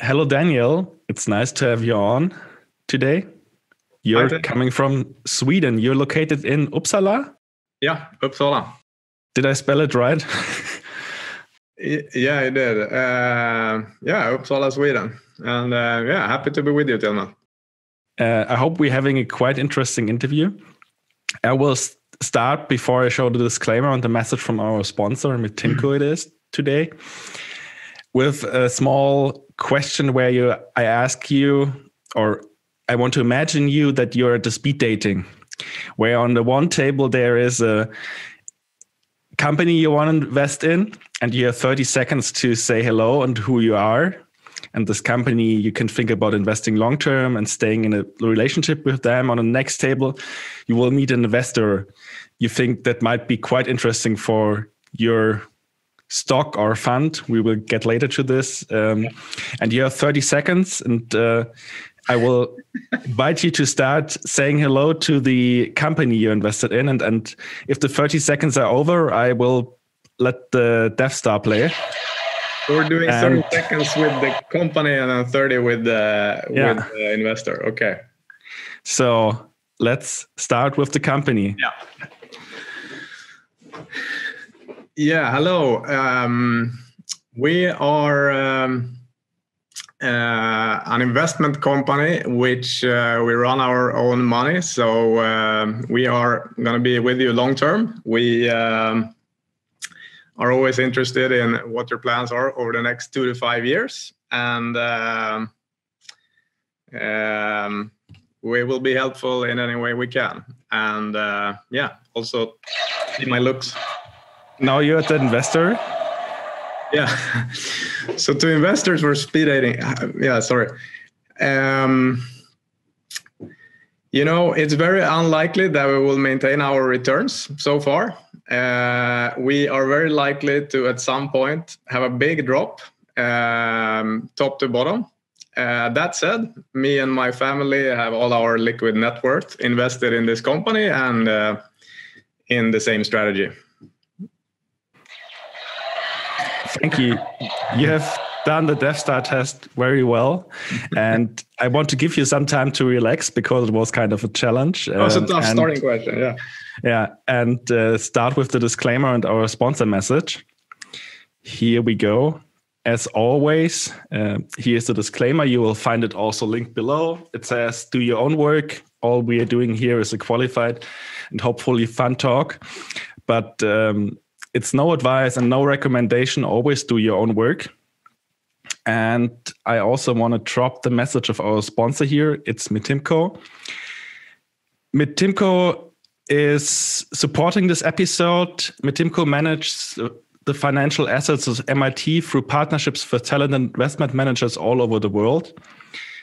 Hello, Daniel. It's nice to have you on today. You're Hi, coming from Sweden. You're located in Uppsala. Yeah, Uppsala. Did I spell it right? Yeah, I did. Uh, yeah, Uppsala, Sweden. And uh, yeah, happy to be with you, Tilman. Uh, I hope we're having a quite interesting interview. I will s- start before I show the disclaimer on the message from our sponsor, Mitimco it is today, with a small question where you I ask you, or I want to imagine you that you're at the speed dating, where on the one table there is a company you want to invest in, and you have 30 seconds to say hello and who you are. And this company you can think about investing long term and staying in a relationship with them. On the next table you will meet an investor you think that might be quite interesting for your stock or fund we will get later to this um, and you have 30 seconds and uh, i will invite you to start saying hello to the company you invested in and, and if the 30 seconds are over i will let the death star play We're doing And- 30 seconds with the company and then 30 with the, Yeah. with the investor. Okay. So let's start with the company. Yeah. Yeah, hello. Um, we are um, uh, an investment company which uh, we run our own money. So um, we are going to be with you long term. We um, are always interested in what your plans are over the next two to five years. And um, um, we will be helpful in any way we can. And uh, yeah, also see my looks. Now you're the investor. Yeah. so to investors, we're speed dating. Yeah, sorry. Um, you know, it's very unlikely that we will maintain our returns so far. Uh, we are very likely to, at some point, have a big drop, um, top to bottom. Uh, that said, me and my family have all our liquid net worth invested in this company and uh, in the same strategy. Thank you. You have done the Death Star test very well. And I want to give you some time to relax because it was kind of a challenge. That was a tough and- starting question. Yeah. Yeah. And uh, start with the disclaimer and our sponsor message. Here we go. As always, uh, here's the disclaimer. You will find it also linked below. It says, do your own work. All we are doing here is a qualified and hopefully fun talk. But um, it's no advice and no recommendation. Always do your own work. And I also want to drop the message of our sponsor here. It's Mitimco. Mitimco is supporting this episode. Mitimco manages the financial assets of MIT through partnerships with talent investment managers all over the world.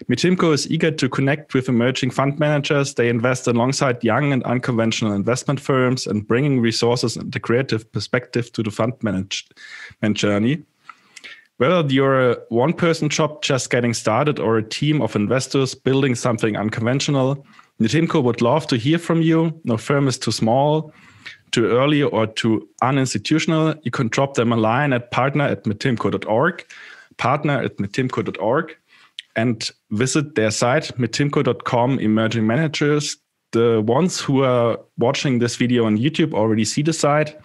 Mitimco is eager to connect with emerging fund managers. They invest alongside young and unconventional investment firms and bringing resources and a creative perspective to the fund management journey. Whether you're a one person shop just getting started or a team of investors building something unconventional, Mitimco would love to hear from you. No firm is too small, too early, or too uninstitutional. You can drop them a line at partner at mitimco.org, partner at mitimco.org, and visit their site, mitimco.com emerging managers. The ones who are watching this video on YouTube already see the site.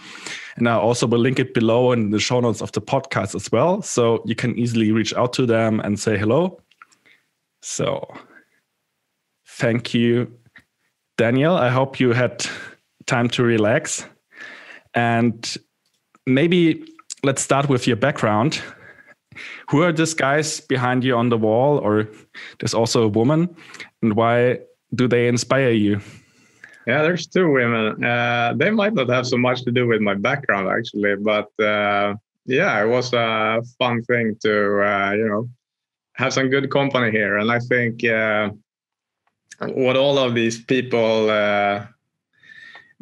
And I also will link it below in the show notes of the podcast as well. So you can easily reach out to them and say hello. So thank you, Daniel. I hope you had time to relax. And maybe let's start with your background. Who are these guys behind you on the wall? Or there's also a woman. And why do they inspire you? Yeah, there's two women. Uh, they might not have so much to do with my background actually, but uh, yeah, it was a fun thing to uh, you know have some good company here, and I think uh, what all of these people uh,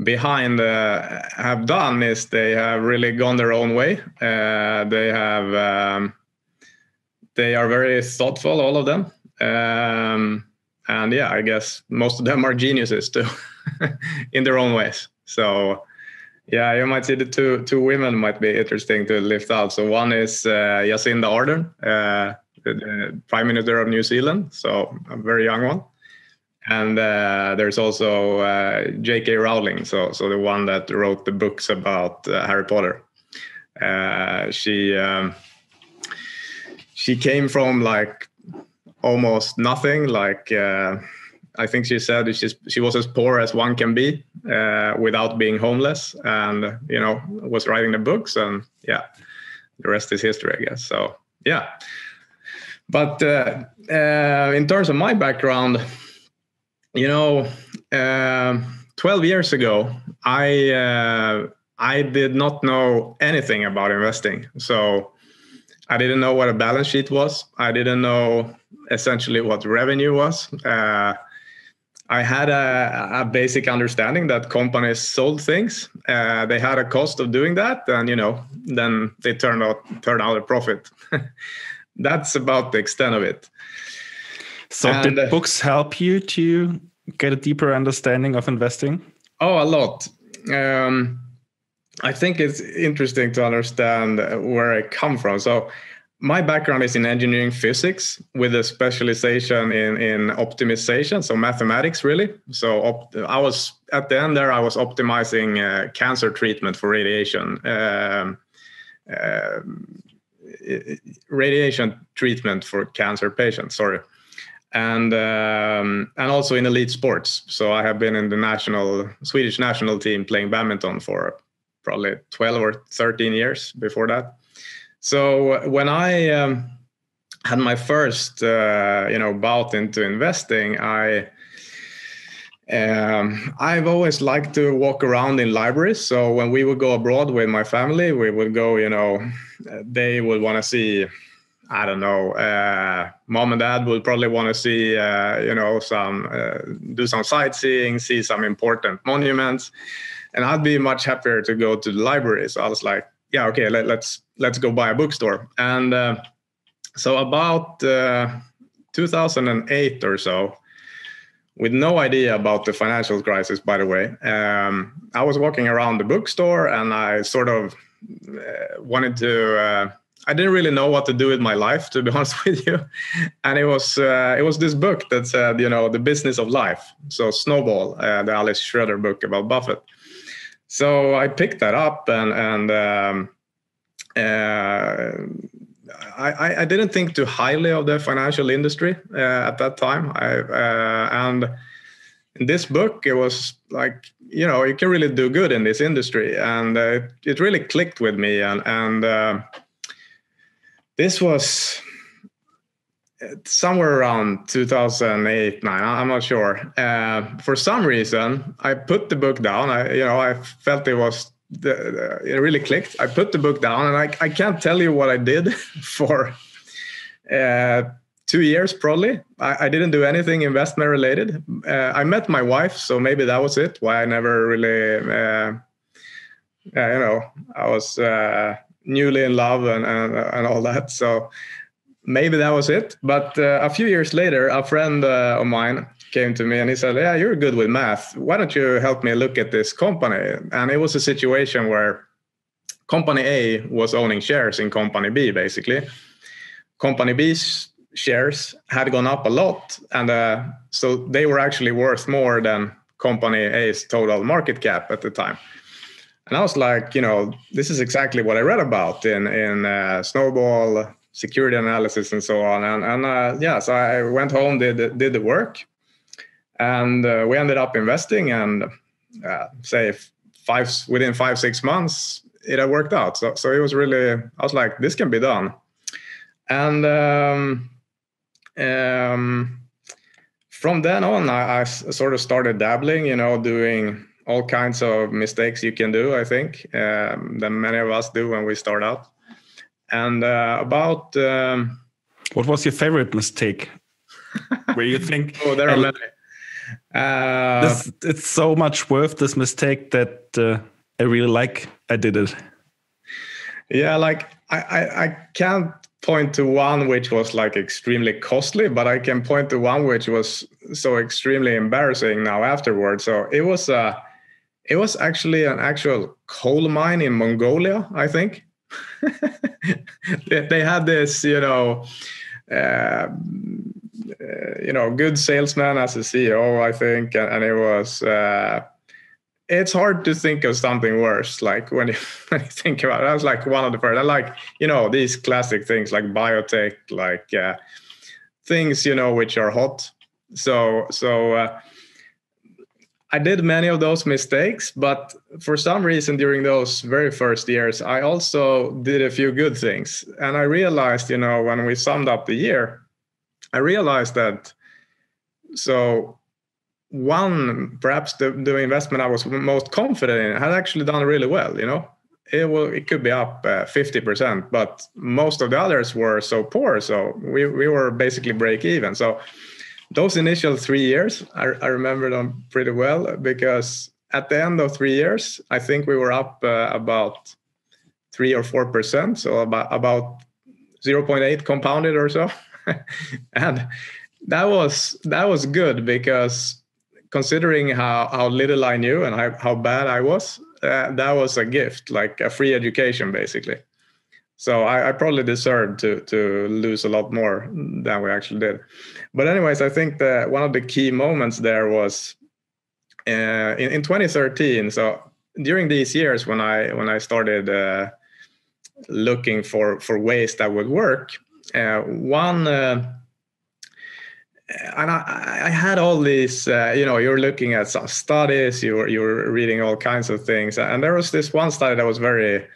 behind uh, have done is they have really gone their own way. Uh, they have um, they are very thoughtful, all of them. Um, and yeah, I guess most of them are geniuses too, in their own ways. So yeah, you might see the two two women might be interesting to lift out. So one is uh, Jacinda Ardern, uh, the, the Prime Minister of New Zealand, so a very young one. And uh, there's also uh, J.K. Rowling, so so the one that wrote the books about uh, Harry Potter. Uh, she um, she came from like almost nothing, like uh, I think she said she she was as poor as one can be uh, without being homeless, and you know was writing the books, and yeah, the rest is history, I guess. So yeah, but uh, uh, in terms of my background, you know, uh, twelve years ago, I uh, I did not know anything about investing, so. I didn't know what a balance sheet was. I didn't know essentially what revenue was. Uh, I had a, a, basic understanding that companies sold things. Uh, they had a cost of doing that, and you know, then they turned out turn out a profit. That's about the extent of it. So, and, did uh, books help you to get a deeper understanding of investing? Oh, a lot. Um, I think it's interesting to understand where I come from. So, my background is in engineering physics with a specialization in, in optimization, so mathematics really. So op- I was at the end there, I was optimizing uh, cancer treatment for radiation, um, uh, radiation treatment for cancer patients. Sorry, and um, and also in elite sports. So I have been in the national Swedish national team playing badminton for probably 12 or 13 years before that. So when I um, had my first, uh, you know, bout into investing, I um, I've always liked to walk around in libraries. So when we would go abroad with my family, we would go, you know, they would want to see, I don't know, uh, mom and dad would probably want to see, uh, you know, some, uh, do some sightseeing, see some important monuments. And I'd be much happier to go to the library. So I was like, yeah, okay, let, us let's, let's go buy a bookstore. And uh, so about uh, 2008 or so, with no idea about the financial crisis, by the way, um, I was walking around the bookstore and I sort of uh, wanted to. Uh, I didn't really know what to do with my life, to be honest with you. And it was uh, it was this book that said, you know, the business of life. So Snowball, uh, the Alice Schroeder book about Buffett. So I picked that up and and um, uh, I, I didn't think too highly of the financial industry uh, at that time. I, uh, and in this book, it was like you know you can really do good in this industry, and uh, it really clicked with me. And and uh, this was somewhere around 2008 9 i'm not sure. Uh, for some reason i put the book down. I you know i felt it was the, it really clicked. I put the book down and i, I can't tell you what i did for uh, two years probably. I, I, didn't do anything investment related. Uh, i met my wife so maybe that was it. Why i never really uh, you know i was uh, newly in love and, and, and all that. So maybe that was it. But uh, a few years later, a friend uh, of mine came to me and he said, "Yeah, you're good with math. Why don't you help me look at this company?" And it was a situation where company A was owning shares in company B, basically. Company B's shares had gone up a lot, and uh, so they were actually worth more than company A's total market cap at the time. And I was like, you know, this is exactly what I read about in in uh, Snowball, security analysis and so on. And, and uh, yeah, so I went home, did did the work, and uh, we ended up investing. And uh, say five within five six months, it had worked out. So so it was really I was like, this can be done. And um, um, from then on, I, I sort of started dabbling, you know, doing all kinds of mistakes you can do. I think um, that many of us do when we start out. And uh, about um, what was your favorite mistake? Where you think oh, there are many. Uh, this, it's so much worth this mistake that uh, I really like. I did it. Yeah, like I, I, I can't point to one which was like extremely costly, but I can point to one which was so extremely embarrassing now afterwards. So it was a, uh, it was actually an actual coal mine in Mongolia, I think. they had this, you know, uh, you know, good salesman as a CEO, I think, and, and it was. Uh, it's hard to think of something worse. Like when you, when you think about it, I was like one of the first. I like you know these classic things like biotech, like uh, things you know which are hot. So so uh, I did many of those mistakes, but for some reason during those very first years, I also did a few good things. And I realized, you know, when we summed up the year, I realized that so one perhaps the, the investment I was most confident in had actually done really well, you know. It will it could be up uh, 50%, but most of the others were so poor. So we, we were basically break even. So those initial three years, I, I, remember them pretty well because at the end of three years, I think we were up uh, about three or four percent, so about about zero point eight compounded or so, and that was that was good because considering how how little I knew and how, how bad I was, uh, that was a gift, like a free education, basically. So I, I probably deserved to to lose a lot more than we actually did but anyways, I think that one of the key moments there was uh, in, in 2013. So during these years when I when I started uh, looking for for ways that would work, uh, one. Uh, and I, I, had all these, uh, you know, you're looking at some studies, you're you're reading all kinds of things, and there was this one study that was very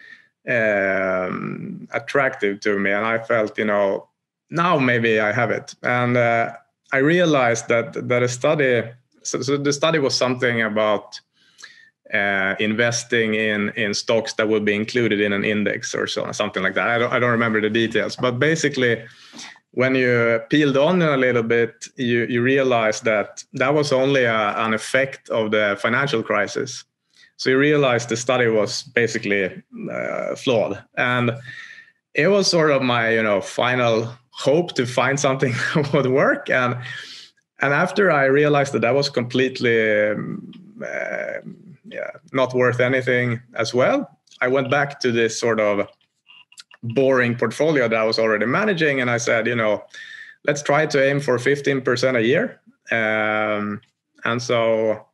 um, attractive to me, and I felt, you know, now maybe I have it. And uh, I realized that that a study. So, so the study was something about uh, investing in in stocks that would be included in an index or so something like that. I don't I don't remember the details, but basically. When you peeled on a little bit, you, you realize that that was only a, an effect of the financial crisis. So you realize the study was basically uh, flawed, and it was sort of my you know final hope to find something that would work. And and after i realized that that was completely um, uh, yeah, not worth anything as well i went back to this sort of boring portfolio that i was already managing. And i said you know let's try to aim for 15% a year. Um, and so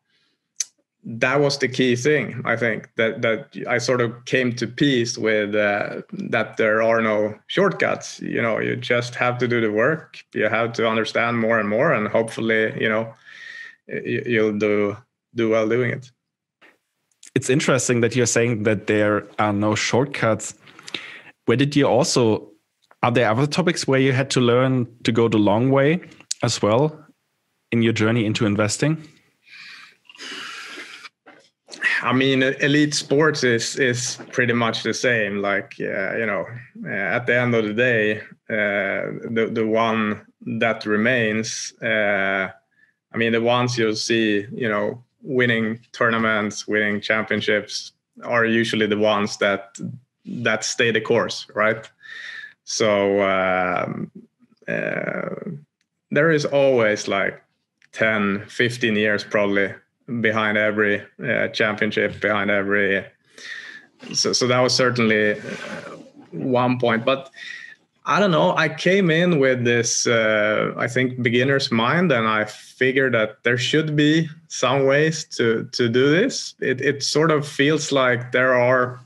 that was the key thing i think that that i sort of came to peace with uh, that there are no shortcuts. You know you just have to do the work. You have to understand more and more and hopefully you know you'll do do well doing it. It's interesting that you're saying that there are no shortcuts. Where did you also are there other topics where you had to learn to go the long way as well in your journey into investing I mean, elite sports is is pretty much the same. Like uh, you know, uh, at the end of the day, uh, the the one that remains. Uh, I mean, the ones you'll see, you know, winning tournaments, winning championships, are usually the ones that that stay the course, right? So um, uh, there is always like 10, 15 years probably behind every uh, championship, behind every. So, so that was certainly uh, one point. But I don't know. I came in with this, uh, I think, beginner's mind, and I figured that there should be some ways to to do this. It it sort of feels like there are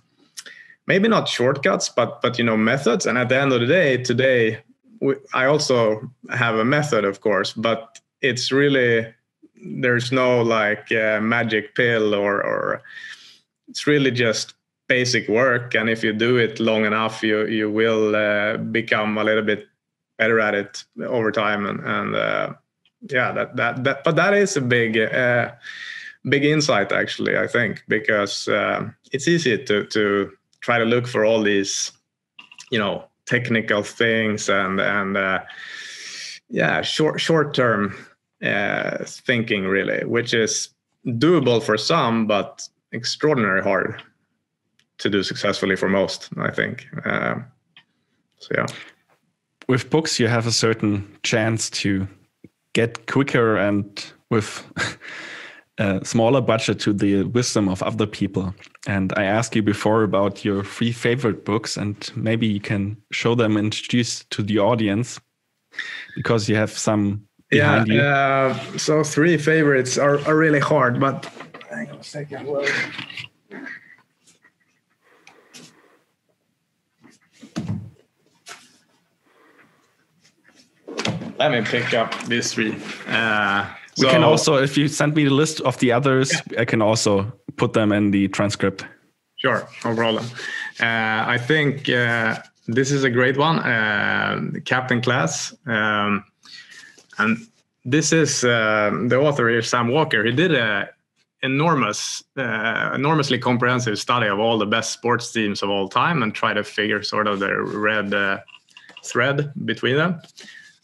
maybe not shortcuts, but but you know methods. And at the end of the day, today we, I also have a method, of course, but it's really there's no like uh, magic pill or or it's really just basic work. And if you do it long enough you you will uh, become a little bit better at it over time. And and uh, yeah that that that but that is a big uh, big insight actually i think because uh, it's easy to to try to look for all these you know technical things and and uh, yeah short short term uh, thinking, really, which is doable for some, but extraordinarily hard to do successfully for most, I think. Um, so, yeah. With books, you have a certain chance to get quicker and with a smaller budget to the wisdom of other people. And I asked you before about your three favorite books, and maybe you can show them and introduce to the audience because you have some yeah. Uh, so three favorites are, are really hard, but hang on a second. Well, let me pick up these three. Uh, we so, can also, if you send me the list of the others, yeah. I can also put them in the transcript. Sure, no problem. Uh, I think uh, this is a great one, uh, Captain Class. Um, and this is uh, the author here, Sam Walker. He did a enormous, uh, enormously comprehensive study of all the best sports teams of all time and try to figure sort of the red uh, thread between them.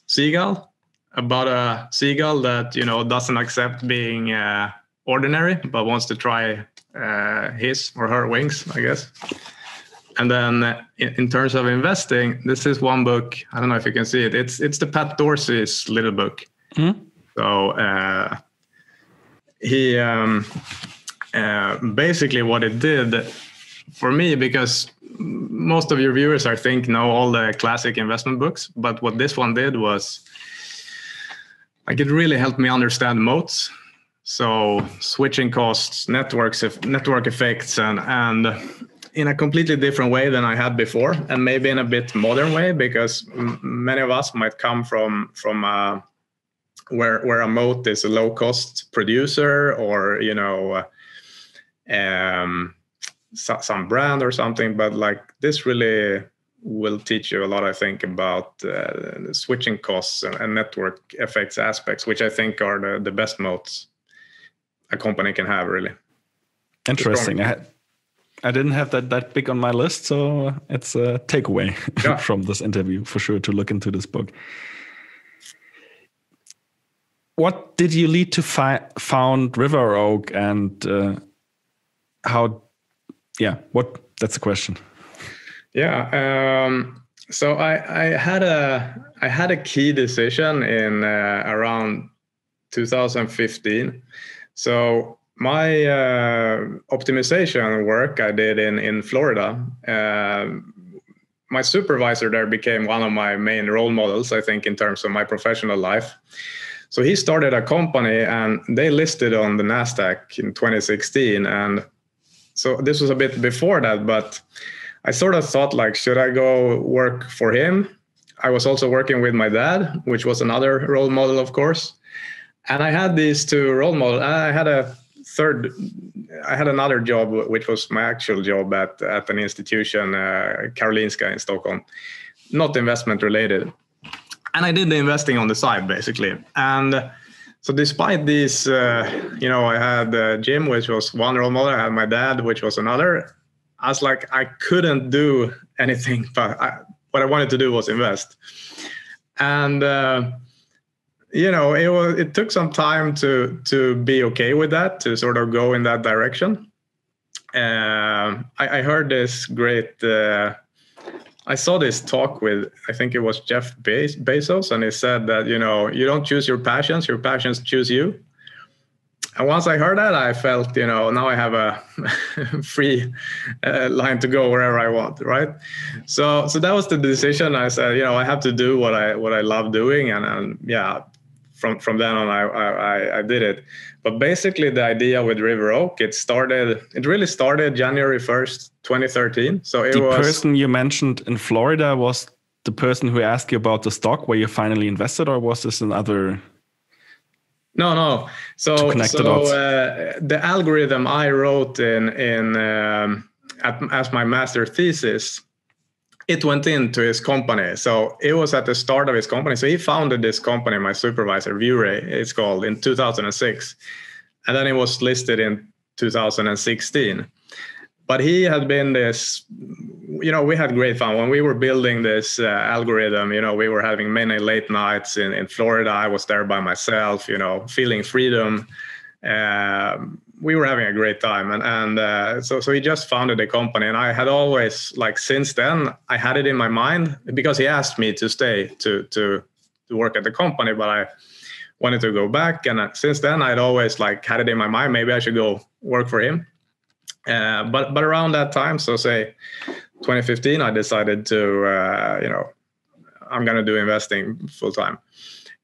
Seagull, about a seagull that you know doesn't accept being uh, ordinary but wants to try uh, his or her wings, I guess. And then in, in, terms of investing, this is one book. I don't know if you can see it. It's it's the Pat Dorsey's little book. Mm-hmm. So uh, he um, uh, basically what it did for me because most of your viewers I think know all the classic investment books, but what this one did was like it really helped me understand moats. So switching costs, networks, network effects, and and in a completely different way than I had before, and maybe in a bit modern way because m- many of us might come from from uh, where where a moat is a low cost producer or you know um, so, some brand or something but like this really will teach you a lot i think about uh, switching costs and, and, network effects aspects which i think are the, the best moats a company can have really. Interesting. I, I didn't have that that big on my list so it's a takeaway yeah. from this interview for sure to look into this book what did you lead to fi found River Oak and uh, how? Yeah, what? That's the question. Yeah. Um, so I, I had a I had a key decision in uh, around 2015. So my uh, optimization work I did in in Florida. Uh, my supervisor there became one of my main role models, I think, in terms of my professional life. So he started a company and they listed on the NASDAQ in 2016. And so this was a bit before that, but I sort of thought like, should I go work for him? I was also working with my dad, which was another role model, of course. And I had these two role models. I had a third, I had another job, which was my actual job at, at an institution, uh, Karolinska in Stockholm, not investment related and I did the investing on the side basically. And so despite these, uh, you know, I had uh, Jim, which was one role model. I had my dad, which was another. I was like, I couldn't do anything, but I, what I wanted to do was invest. And uh, you know, it was it took some time to to be okay with that, to sort of go in that direction. Uh, I, I, heard this great uh, I saw this talk with I think it was Jeff Be- Bezos, and he said that you know you don't choose your passions, your passions choose you. And once I heard that, I felt you know now I have a free uh, line to go wherever I want, right? So so that was the decision. I said you know I have to do what I what I love doing, and, and yeah, from from then on I, I I did it. But basically, the idea with River Oak, it started. It really started January first, 2013. So it the was the person you mentioned in Florida was the person who asked you about the stock where you finally invested, or was this another? No, no. So, so uh, the algorithm I wrote in in um, at, as my master thesis it went into his company. So it was at the start of his company. So he founded this company, my supervisor, ViewRay, it's called, in 2006. And then it was listed in 2016. But he had been this, you know, we had great fun. When we were building this uh, algorithm, you know, we were having many late nights in, in Florida. I was there by myself, you know, feeling freedom. Um, we were having a great time and and uh, so so he just founded the company and i had always like since then i had it in my mind because he asked me to stay to to to work at the company but i wanted to go back and uh, since then i'd always like had it in my mind maybe i should go work for him uh, but but around that time so say 2015 i decided to uh, you know I'm going to do investing full time.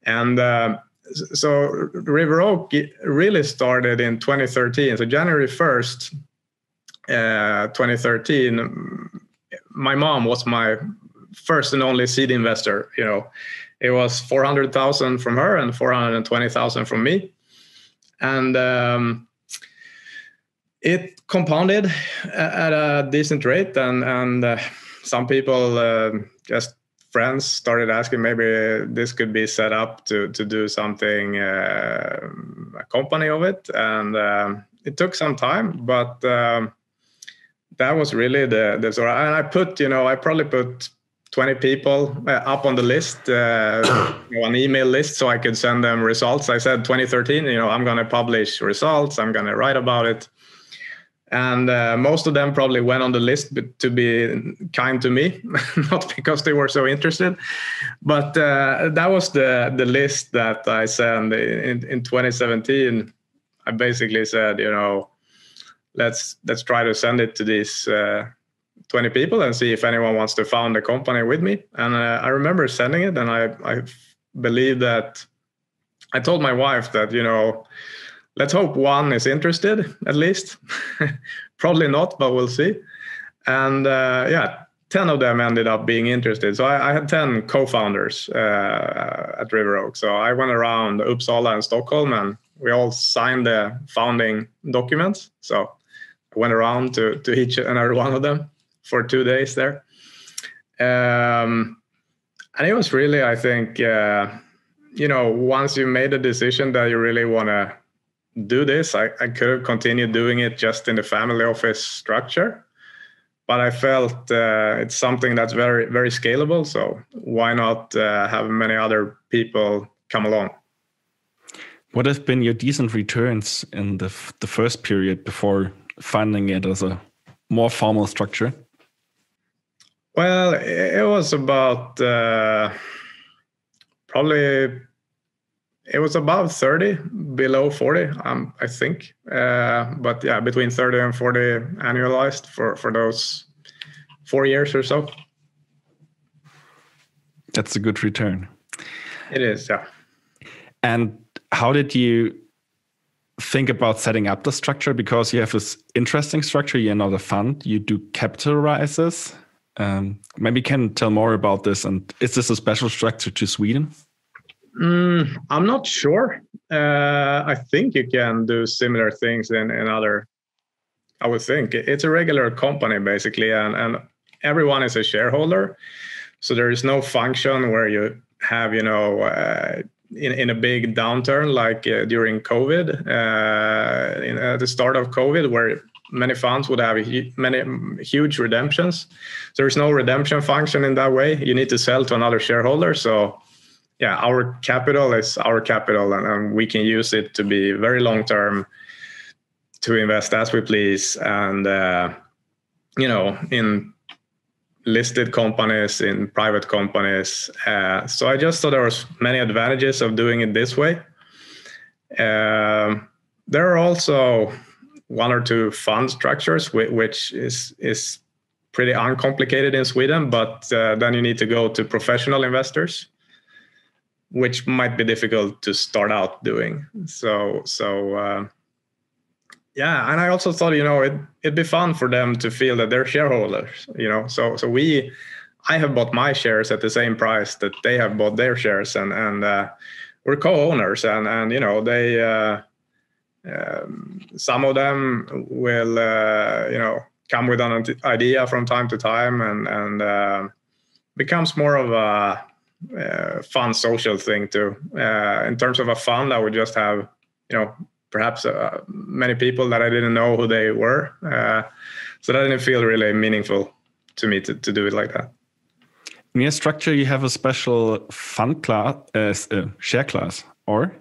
And uh, so River Oak really started in 2013. So January 1st, uh, 2013, my mom was my first and only seed investor. You know, it was 400,000 from her and 420,000 from me. And um, it compounded at a decent rate and and uh, some people uh, just friends started asking maybe this could be set up to to do something uh, a company of it and um, it took some time but um, that was really the the sort of, and I put you know I probably put 20 people uh, up on the list, uh, email list, so I could send them results. I said 2013, you know, I'm going to publish results. I'm going to write about it and uh, most of them probably went on the list to be kind to me not because they were so interested. But uh, that was the the list that i sent in, in 2017 i basically said you know let's let's try to send it to these uh, 20 people and see if anyone wants to found a company with me. And uh, i remember sending it and i i believe that i told my wife that you know let's hope one is interested at least. Probably not, but we'll see. And uh, yeah, 10 of them ended up being interested. So I, I had 10 co founders uh, at River Oak. So I went around Uppsala and Stockholm and we all signed the founding documents. So I went around to, to each and every one of them for two days there. Um, and it was really, I think, uh, you know, once you made a decision that you really want to do this. I, I could have continued doing it just in the family office structure, but I felt uh, it's something that's very, very scalable. So why not uh, have many other people come along? What have been your decent returns in the, the first period before finding it as a more formal structure? Well, it was about uh, probably it was above 30 below 40 um, i think. Uh, but yeah between 30 and 40 annualized for for those four years or so. That's a good return. It is yeah. And how did you think about setting up the structure? Because you have this interesting structure you're not a fund you do capital rises. Um, maybe you can tell more about this and is this a special structure to sweden Mm, I'm not sure. Uh, I think you can do similar things in, in other. I would think it's a regular company basically, and, and everyone is a shareholder. So there is no function where you have, you know, uh, in, in a big downturn like uh, during COVID, uh, in, at the start of COVID, where many funds would have many huge redemptions. There's no redemption function in that way. You need to sell to another shareholder. So yeah, our capital is our capital, and, and we can use it to be very long term to invest as we please, and uh, you know, in listed companies, in private companies. Uh, so I just thought there was many advantages of doing it this way. Uh, there are also one or two fund structures, which is is pretty uncomplicated in Sweden, but uh, then you need to go to professional investors which might be difficult to start out doing. So so uh, yeah, and I also thought you know it it'd be fun for them to feel that they're shareholders. You know, so so we. I have bought my shares at the same price that they have bought their shares, and and uh, we're co-owners, and and you know they, uh, um, some of them will uh, you know come with an idea from time to time, and and uh, becomes more of a uh, fun social thing too. Uh, in terms of a fund, I would just have, you know, perhaps uh, many people that I didn't know who they were. Uh, so that didn't feel really meaningful to me to, to do it like that. In your structure, you have a special fund class, uh, uh, share class, or?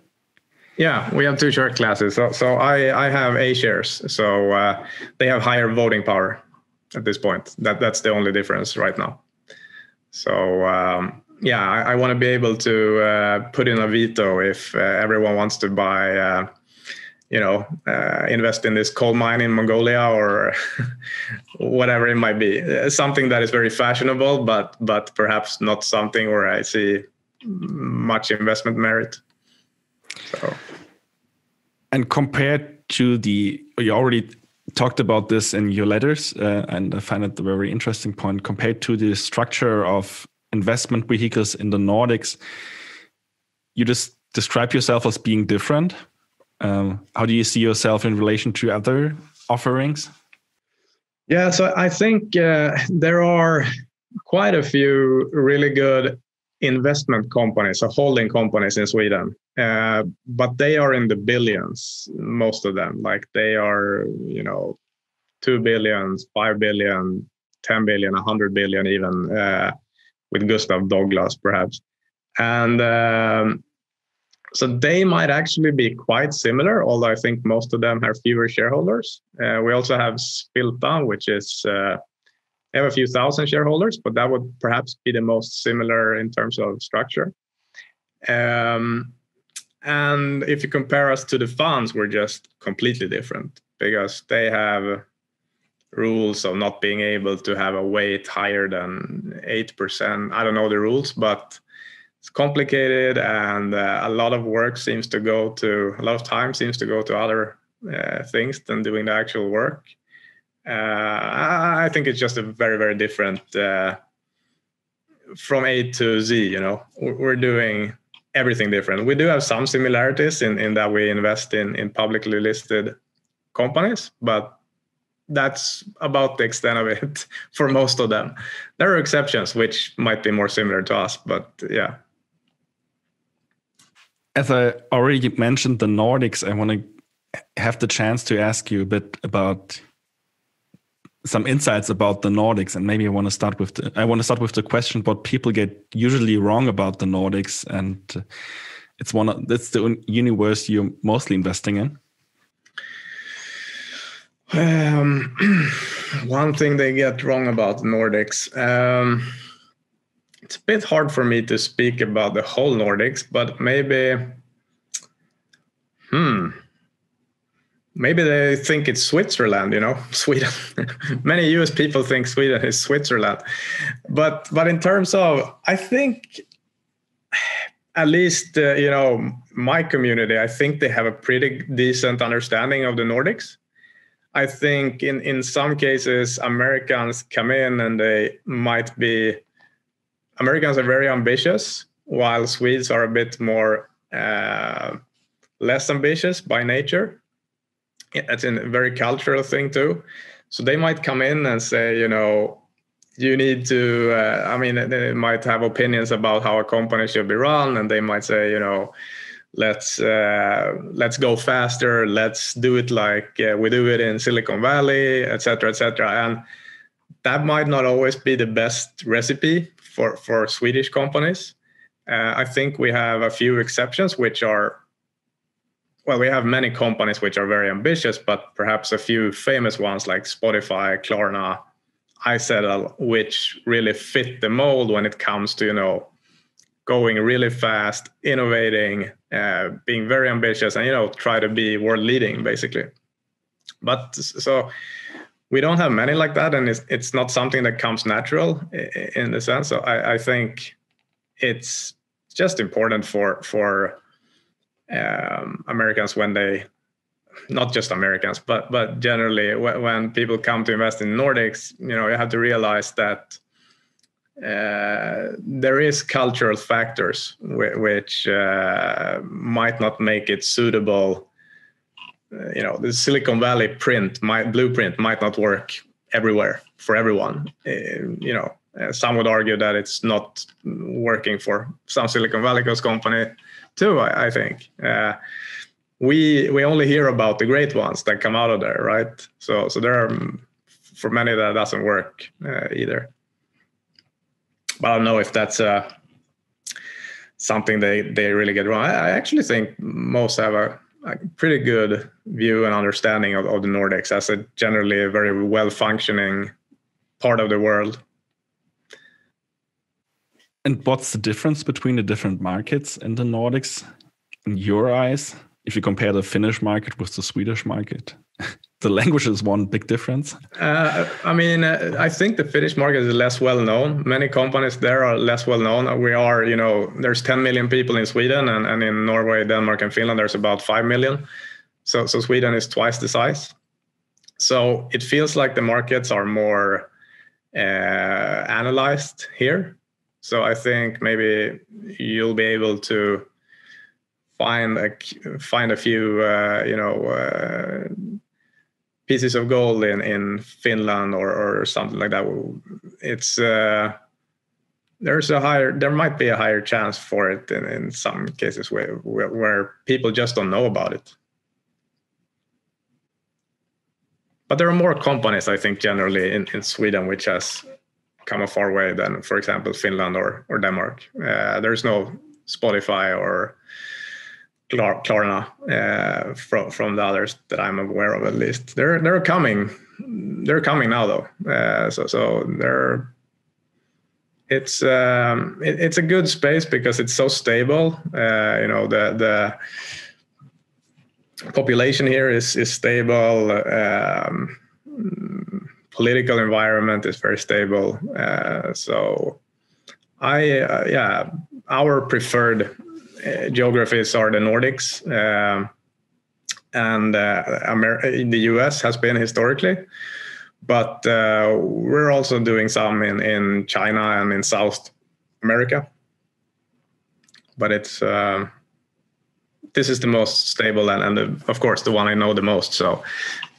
Yeah, we have two share classes. So, so I, I have A shares. So they have higher voting power at this point. That that's the only difference right now. So um, yeah, I, I want to be able to uh, put in a veto if uh, everyone wants to buy, uh, you know, uh, invest in this coal mine in Mongolia or whatever it might be. Uh, something that is very fashionable, but but perhaps not something where I see much investment merit. So, and compared to the, you already talked about this in your letters, uh, and I find it a very interesting point. Compared to the structure of investment vehicles in the Nordics, you just describe yourself as being different um, how do you see yourself in relation to other offerings? Yeah, so I think uh, there are quite a few really good investment companies or holding companies in Sweden, uh, but they are in the billions, most of them. Like they are, you know, two billions, five billion, 10 billion, 100 billion, even uh, with Gustaf Douglas, perhaps. And um, so they might actually be quite similar, although I think most of them have fewer shareholders. Uh, we also have Spiltan, which is uh, have a few thousand shareholders, but that would perhaps be the most similar in terms of structure. Um, and if you compare us to the funds, we're just completely different because they have rules of not being able to have a weight higher than 8%. I don't know the rules, but it's complicated and uh, a lot of work seems to go to a lot of time seems to go to other uh, things than doing the actual work. Uh, i think it's just a very very different uh, from a to z you know? We're doing everything different. We do have some similarities in, in that we invest in in publicly listed companies but that's about the extent of it for most of them there are exceptions which might be more similar to us but yeah as I already mentioned the Nordics, I want to have the chance to ask you a bit about some insights about the Nordics, and maybe I want to start with the, I want to start with the question what people get usually wrong about the Nordics, and it's one of that's the universe you're mostly investing in. Um, one thing they get wrong about the Nordics. Um, it's a bit hard for me to speak about the whole Nordics, but maybe, hmm, maybe they think it's Switzerland. You know, Sweden. Many U.S. people think Sweden is Switzerland, but but in terms of, I think, at least uh, you know, my community, I think they have a pretty decent understanding of the Nordics. I think in in some cases Americans come in and they might be Americans are very ambitious, while Swedes are a bit more uh, less ambitious by nature. It's a very cultural thing too. So they might come in and say, you know, you need to. Uh, I mean, they might have opinions about how a company should be run, and they might say, you know, let's uh, let's go faster. Let's do it like uh, we do it in Silicon Valley, etc., etc. And that might not always be the best recipe for for Swedish companies. Uh, I think we have a few exceptions, which are well, we have many companies which are very ambitious, but perhaps a few famous ones like Spotify, Klarna, iZettle, which really fit the mold when it comes to you know going really fast, innovating, uh, being very ambitious, and you know try to be world leading basically. But so we don't have many like that, and it's it's not something that comes natural in the sense. So I, I think it's just important for for um, Americans when they not just Americans, but but generally when people come to invest in Nordics, you know, you have to realize that uh, there is cultural factors which uh, might not make it suitable uh, you know the Silicon Valley print, my blueprint might not work everywhere for everyone. Uh, you know, some would argue that it's not working for some Silicon Valley company too. I, I think we we only hear about the great ones that come out of there, right? So so there are for many that doesn't work either. But I don't know if that's uh, something they they really get wrong. I, I actually think most have a a pretty good view and understanding of, of the Nordics as a generally a very well functioning part of the world. And what's the difference between the different markets in the Nordics in your eyes? if you compare the Finnish market with the Swedish market? the language is one big difference. Uh, I mean, uh, I think the Finnish market is less well known. Many companies there are less well known. We are, you know, there's 10 million people in Sweden, and, and in Norway, Denmark, and Finland, there's about 5 million. So, so Sweden is twice the size. So it feels like the markets are more uh, analyzed here. So I think maybe you'll be able to find a find a few uh, you know uh, pieces of gold in in Finland or or something like that. It's uh, there's a higher there might be a higher chance for it in, in some cases where, where where people just don't know about it. But there are more companies, I think, generally in, in Sweden, which has come a far way than, for example, Finland or or Denmark. Uh, there's no Spotify or Klarna uh, from from the others that I'm aware of, at least. They're they're coming. They're coming now, though. Uh, so so they're. It's um, it, it's a good space because it's so stable. Uh, you know the the population here is is stable. Um, political environment is very stable. So I uh, yeah, our preferred geographies are the Nordics. Um, and uh, Amer- the US has been historically, but uh, we're also doing some in, in China and in South America. But it's uh, this is the most stable and, and the, of course the one I know the most. So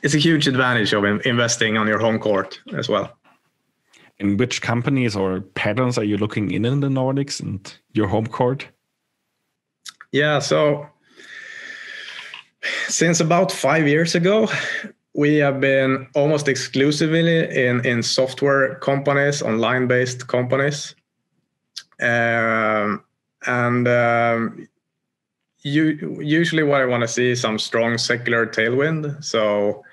it's a huge advantage of investing on your home court as well. In which companies or patterns are you looking in in the Nordics and your home court? Yeah, so since about five years ago, we have been almost exclusively in, in software companies, online based companies. Um, and um, you, usually, what I want to see is some strong secular tailwind. So,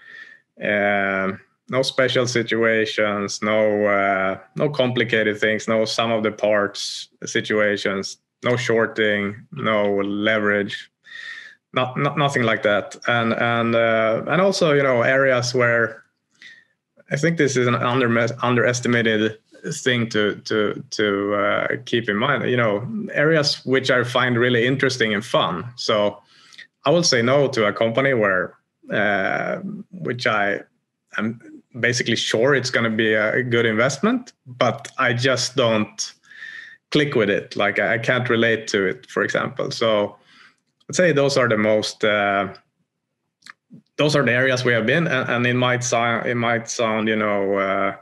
uh, no special situations, no uh, no complicated things, no sum of the parts situations, no shorting, no leverage, not, not nothing like that. And and uh, and also you know areas where I think this is an under underestimated thing to to to uh, keep in mind. You know areas which I find really interesting and fun. So I will say no to a company where uh, which I am basically sure it's going to be a good investment, but I just don't click with it. Like I can't relate to it, for example. So I'd say those are the most uh, those are the areas we have been, and, and, it might sound it might sound you know uh,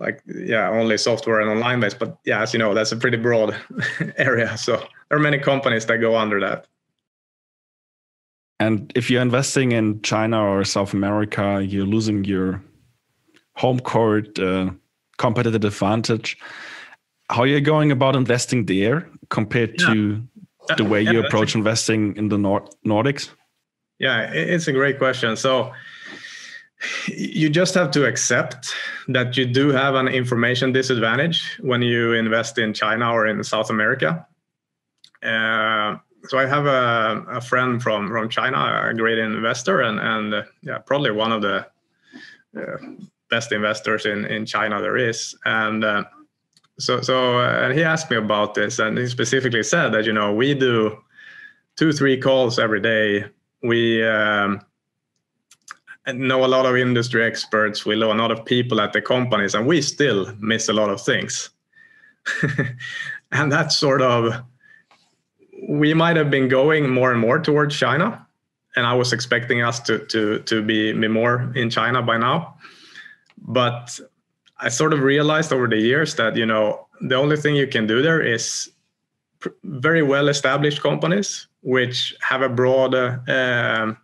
like yeah only software and online based, but yeah, as you know, that's a pretty broad area. So there are many companies that go under that. And if you're investing in China or South America, you're losing your home court uh, competitive advantage how you're you going about investing there compared yeah. to the way yeah, you approach a, investing in the Nord- Nordics? Yeah, it's a great question. So you just have to accept that you do have an information disadvantage when you invest in China or in South America. Uh, so I have a, a, friend from from China, a great investor, and and uh, yeah, probably one of the uh, best investors in in China there is. And uh, so so uh, and he asked me about this and he specifically said that you know we do two three calls every day. We um, know a lot of industry experts. We know a lot of people at the companies and we still miss a lot of things. And that's sort of we might have been going more and more towards china and i was expecting us to to to be, be more in china by now. But I sort of realized over the years that you know the only thing you can do there is pr- very well established companies which have a broad, uh,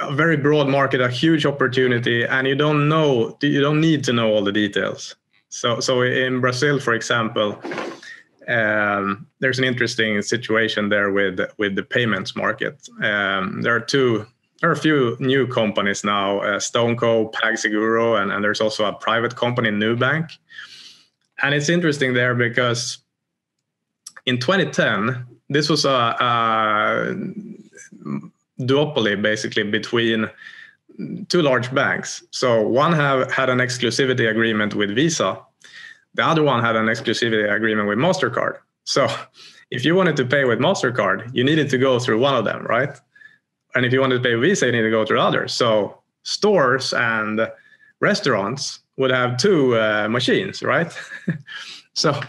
a very broad market, a huge opportunity, and you don't know, you don't need to know all the details. So, so in Brazil, for example, um, there's an interesting situation there with with the payments market. Um, there are two there are a few new companies now, uh, StoneCo, PagSeguro, and, and there's also a private company, Nubank. And it's interesting there because in 2010, this was a, a duopoly basically between two large banks. So one have had an exclusivity agreement with Visa, the other one had an exclusivity agreement with Mastercard. So if you wanted to pay with Mastercard, you needed to go through one of them, right? And if you wanted to pay with Visa, you need to go through others. So stores and restaurants would have two uh, machines, right? so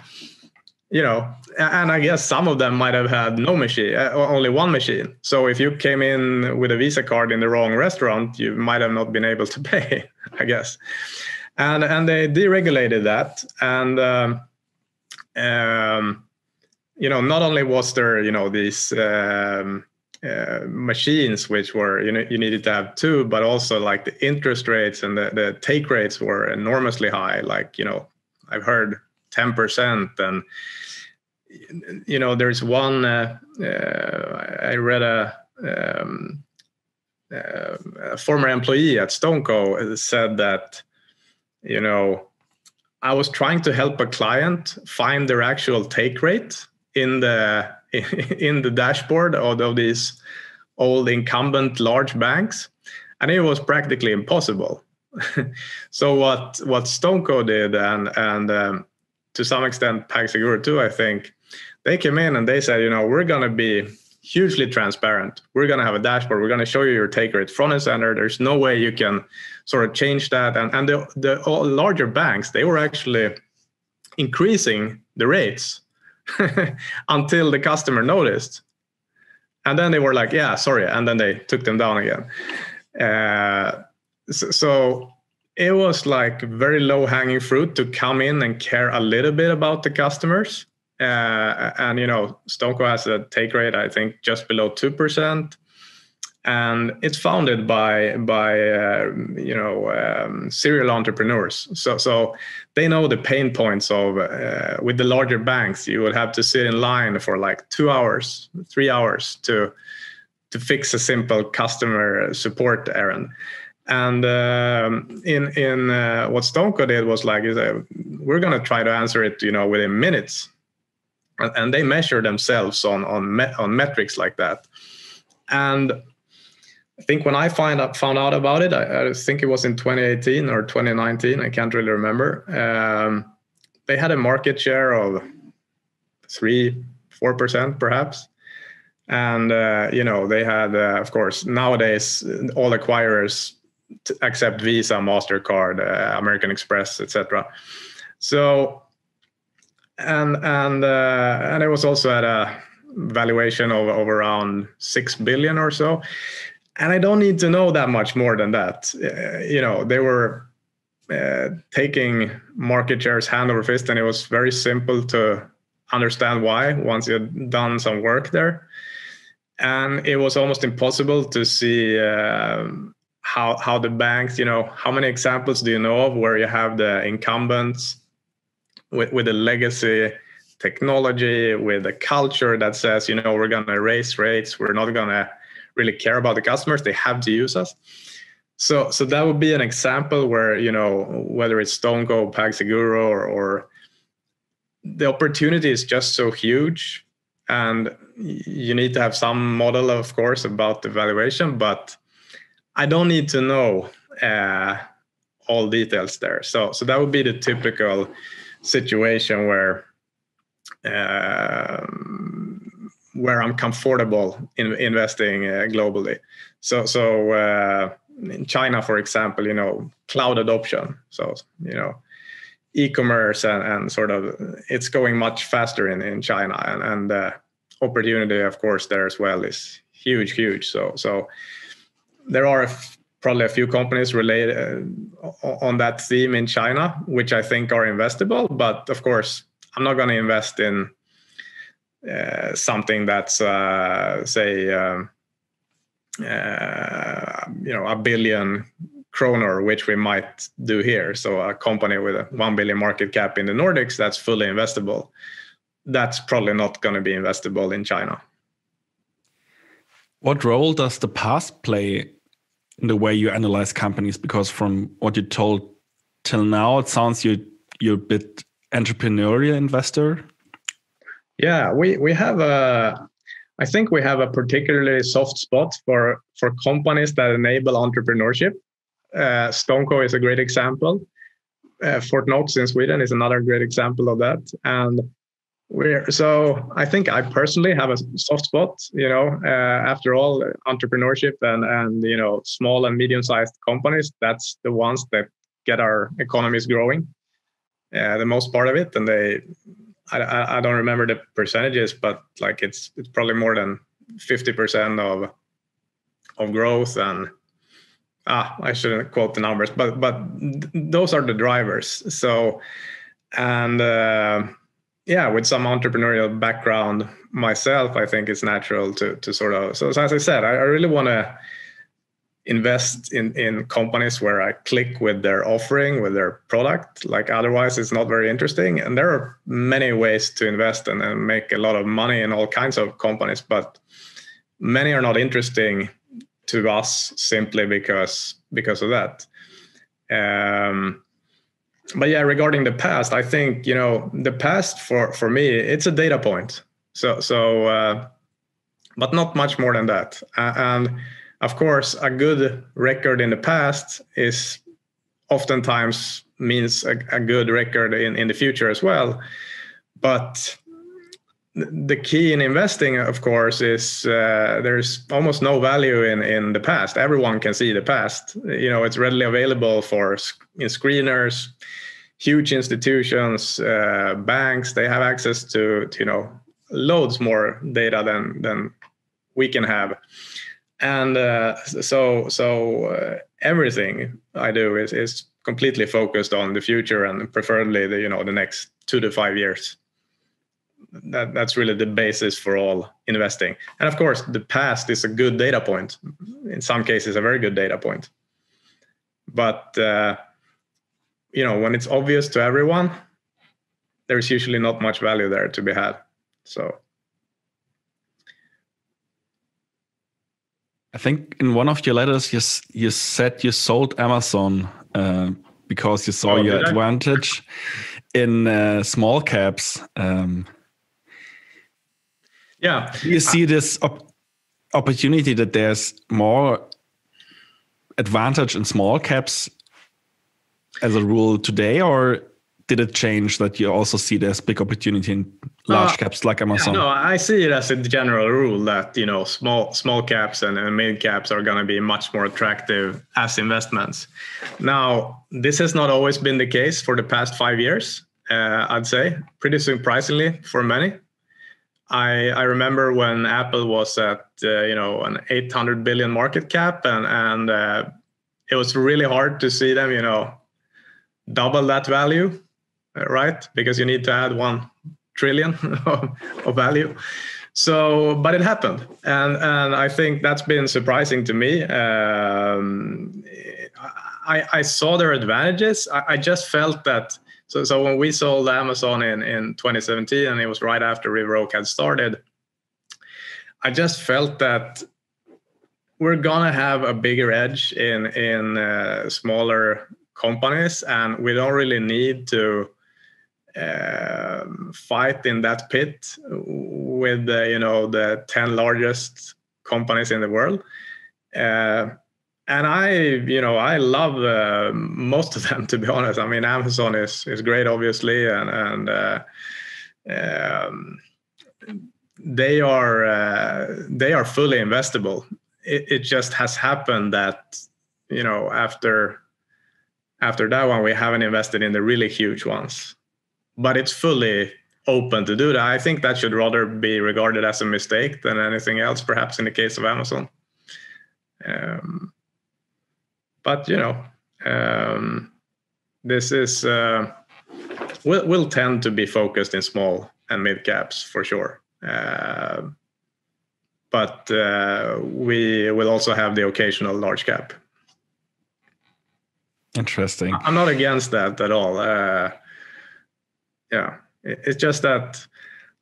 you know, and I guess some of them might have had no machine, uh, only one machine. So if you came in with a Visa card in the wrong restaurant, you might have not been able to pay, I guess. And and they deregulated that, and um, um, you know, not only was there you know these um, uh, machines which were you know you needed to have two, but also like the interest rates and the, the take rates were enormously high. Like you know, I've heard ten percent and you know, there's one. Uh, uh, I read a, um, uh, a former employee at StoneCo said that, you know, I was trying to help a client find their actual take rate in the in the dashboard of these old incumbent large banks, and it was practically impossible. so what what StoneCo did, and and um, to some extent PagSeguro too, I think, they came in and they said, you know, we're going to be hugely transparent. We're going to have a dashboard. We're going to show you your take rate front and center. There's no way you can sort of change that. And, and the, the larger banks, they were actually increasing the rates until the customer noticed. And then they were like, yeah, sorry. And then they took them down again. Uh, so, so it was like very low hanging fruit to come in and care a little bit about the customers uh, and you know, StoneCo has a take rate I think just below two percent, and it's founded by by uh, you know um, serial entrepreneurs. So so they know the pain points of uh, with the larger banks. You would have to sit in line for like two hours, three hours to to fix a simple customer support errand. And um, in in uh, what StoneCo did was like, is, uh, we're going to try to answer it, you know, within minutes and they measure themselves on on on metrics like that. And think when I find out, found out about it, I, I, think it was in 2018 or 2019. I can't really remember. Um, they had a market share of three, four percent, perhaps. And uh, you know they had, uh, of course, nowadays all acquirers accept Visa, Mastercard, uh, American Express, etc. So and and uh, and it was also at a valuation of, of around six billion or so. And I don't need to know that much more than that. Uh, you know, they were uh, taking market shares hand over fist, and it was very simple to understand why once you had done some work there. And it was almost impossible to see um, how how the banks, you know, how many examples do you know of where you have the incumbents with, with a legacy technology, with a culture that says, you know, we're going to raise rates, we're not going to really care about the customers, they have to use us. So, so that would be an example where you know whether it's StoneCo, PagSeguro, or, or the opportunity is just so huge, and you need to have some model, of course, about the valuation. But I don't need to know uh, all details there. So, so that would be the typical situation where um, where I'm comfortable in investing uh, globally. So so uh, in China, for example, you know, cloud adoption. So you know, e-commerce and, and sort of it's going much faster in, in China and and uh, opportunity, of course, there as well is huge, huge. So so there are probably a few companies related uh, on that theme in China, which I think are investable. But of course, I'm not going to invest in uh, something that's, uh, say, um, uh, you know, a billion kroner, which we might do here. So a company with a one billion market cap in the Nordics that's fully investable. That's probably not going to be investable in China. What role does the past play in the way you analyze companies because from what you told till now it sounds you you're a bit entrepreneurial investor yeah we we have a I think we have a particularly soft spot for for companies that enable entrepreneurship. Uh, Stoneco is a great example. Uh, Fortnox in Sweden is another great example of that. And we're so I think I personally have a soft spot. You know, uh, after all, entrepreneurship and and you know small and medium sized companies that's the ones that get our economies growing. Uh, the most part of it, and they I, I don't remember the percentages, but like it's it's probably more than fifty percent of of growth and ah I shouldn't quote the numbers, but but those are the drivers. So and uh, yeah, with some entrepreneurial background myself, I think it's natural to to sort of so, so as I said, I, I really want to invest in in companies where I click with their offering, with their product. Like otherwise, it's not very interesting. And there are many ways to invest and, and make a lot of money in all kinds of companies, but many are not interesting to us simply because because of that. Um, but yeah, regarding the past, I think you know the past for for me it's a data point. So so, uh, but not much more than that. Uh, and of course, a good record in the past is oftentimes means a, a good record in, in the future as well. But the key in investing, of course, is uh, there's almost no value in, in the past. Everyone can see the past. You know, it's readily available for in screeners, huge institutions, uh, banks. They have access to, to, you know loads more data than than we can have and uh, so so uh, everything I do is is completely focused on the future and preferably the you know the next two to five years. That that's really the basis for all investing. And of course, the past is a good data point. In some cases, a very good data point. But uh, you know, when it's obvious to everyone, there's usually not much value there to be had. So I think in one of your letters you you said you sold Amazon uh, because you saw oh, your advantage in uh, small caps. Um, yeah, you see this op opportunity that there's more advantage in small caps as a rule today, or did it change that you also see there's big opportunity in large uh, caps like Amazon? No, I see it as a general rule that you know small small caps and, and mid caps are going to be much more attractive as investments. Now, this has not always been the case for the past five years. Uh, I'd say pretty surprisingly for many. I I remember when Apple was at uh, you know an 800 billion market cap and and uh, it was really hard to see them you know double that value uh, right? Because you need to add one trillion of value. So, but it happened, and and I think that's been surprising to me. Um, I, I saw their advantages. I, I just felt that. So, so when we sold Amazon in in 2017, and it was right after River Oak had started, I just felt that we're gonna have a bigger edge in in uh, smaller companies, and we don't really need to fight in that pit with uh, you know the 10 largest companies in the world. Uh, and i you know i love uh, most of them to be honest. I mean amazon is is great obviously and and uh, um, they are uh, they are fully investable. It, it just has happened that you know after after that one we haven't invested in the really huge ones but it's fully open to do that. I think that should rather be regarded as a mistake than anything else, perhaps in the case of Amazon. Um, but you know, um, this is uh, will will tend to be focused in small and mid caps for sure. Uh, but uh, we will also have the occasional large cap. Interesting. I'm not against that at all. Yeah it's just that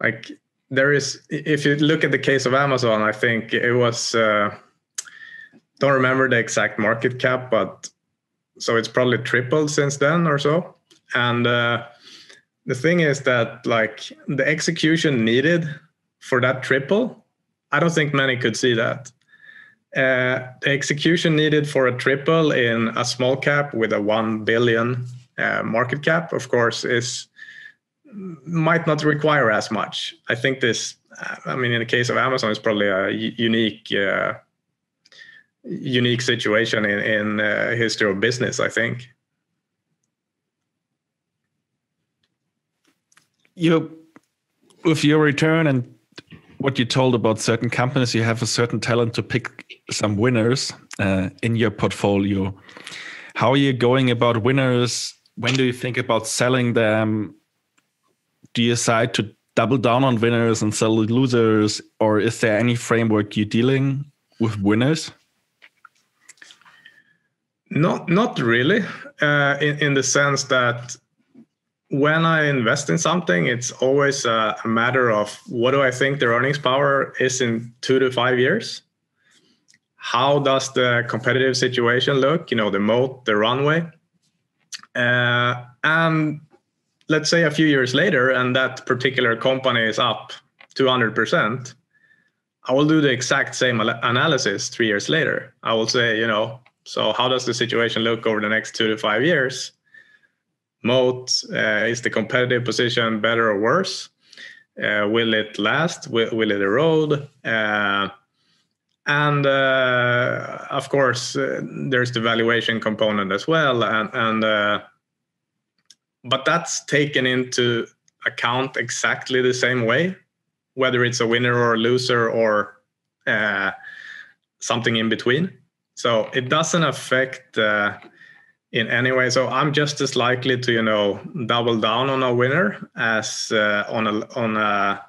like there is if you look at the case of amazon i think it was uh, don't remember the exact market cap but so it's probably tripled since then or so and uh, the thing is that like the execution needed for that triple I don't think many could see that. Uh, the execution needed for a triple in a small cap with a 1 billion uh, market cap, of course, is might not require as much. I think this, I mean, in the case of Amazon, it's probably a unique, uh, unique situation in in uh, history of business. I think. You, with your return and what you told about certain companies, you have a certain talent to pick some winners uh, in your portfolio. How are you going about winners? When do you think about selling them? Do you decide to double down on winners and sell losers, or is there any framework you're dealing with winners? Not, not really. Uh, in in the sense that when I invest in something, it's always a, a, matter of what do I think the earnings power is in two to five years? How does the competitive situation look? You know, the moat, the runway. Uh, and let's say a few years later, and that particular company is up 200%, I will do the exact same analysis three years later. I will say, you know, so how does the situation look over the next two to five years? moat? Uh, is the competitive position better or worse? Uh, will it last? Will, will it erode? Uh, and uh, of course, uh, there's the valuation component as well. And, and uh, but that's taken into account exactly the same way, whether it's a winner or a loser or something in between. So it doesn't affect in any way. So I'm just as likely to you know double down on a winner as uh, on a on a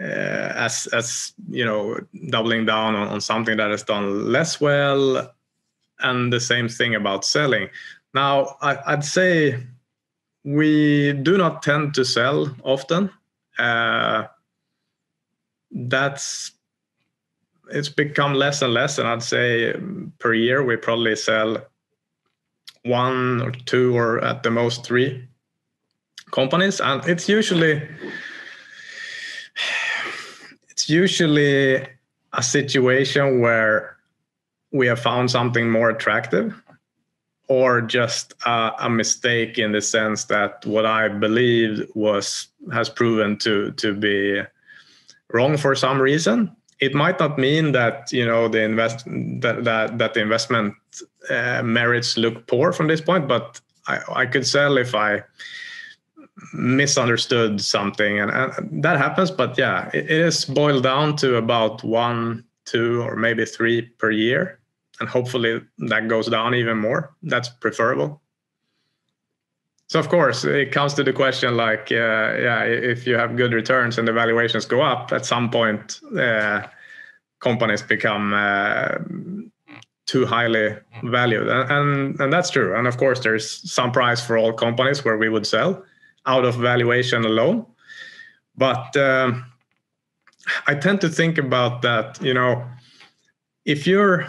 uh, as as you know doubling down on, on something that has done less well, and the same thing about selling. Now I, I'd say we do not tend to sell often. Uh, that's it's become less and less, and I'd say per year we probably sell one or two or at the most three companies and it's usually it's usually a situation where we have found something more attractive or just a, a, mistake in the sense that what I believed was has proven to to be wrong for some reason it might not mean that you know the invest that that, that the investment uh, merits look poor from this point, but I, I could sell if I misunderstood something, and, and that happens. But yeah, it, it is boiled down to about one, two, or maybe three per year, and hopefully that goes down even more. That's preferable. So of course, it comes to the question like, uh, yeah, if you have good returns and the valuations go up, at some point, uh, companies become uh, too highly valued, and, and, that's true. And of course, there's some price for all companies where we would sell out of valuation alone. But um, I tend to think about that. You know, if you're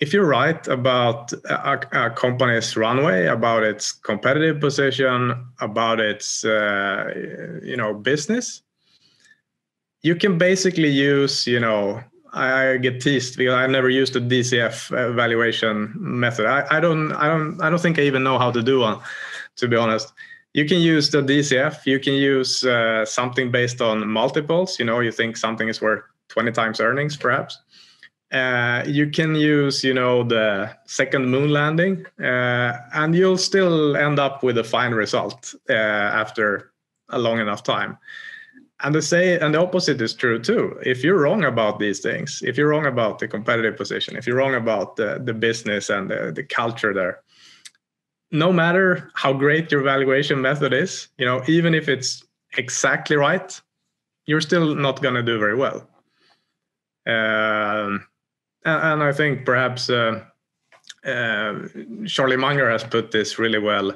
if you're right about a, a, company's runway, about its competitive position, about its uh, you know business, you can basically use you know I get teased because I've never used the DCF evaluation method. I, I don't I don't I don't think I even know how to do one, to be honest. You can use the DCF. You can use uh, something based on multiples. You know, you think something is worth 20 times earnings, perhaps uh, you can use you know the second moon landing uh, and you'll still end up with a fine result uh, after a long enough time. And the say and the opposite is true too. If you're wrong about these things if you're wrong about the competitive position if you're wrong about the, the business and the, the culture there no matter how great your valuation method is you know even if it's exactly right you're still not going to do very well. Um, and I think perhaps uh, uh, Charlie Munger has put this really well.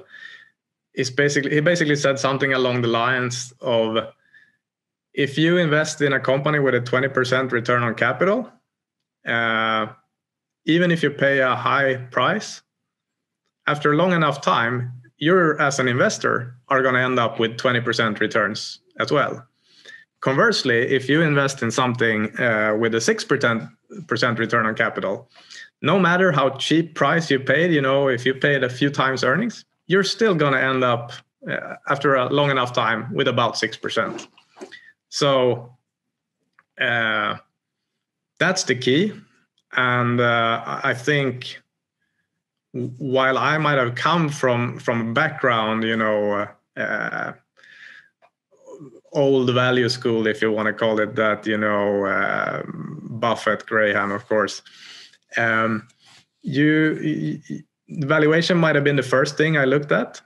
Is basically he basically said something along the lines of if you invest in a company with a 20% return on capital, uh, even if you pay a high price, after a long enough time, you're as an investor are going to end up with 20% returns as well. conversely, if you invest in something uh, with a six percent percent return on capital, no matter how cheap price you paid, you know, if you paid a few times earnings, you're still going to end up uh, after a long enough time with about six percent. So uh, that's the key, and uh, I think while I might have come from from a background, you know, uh, old value school, if you want to call it that, you know, uh, Buffett, Graham, of course. Um, you, you, valuation might have been the first thing I looked at,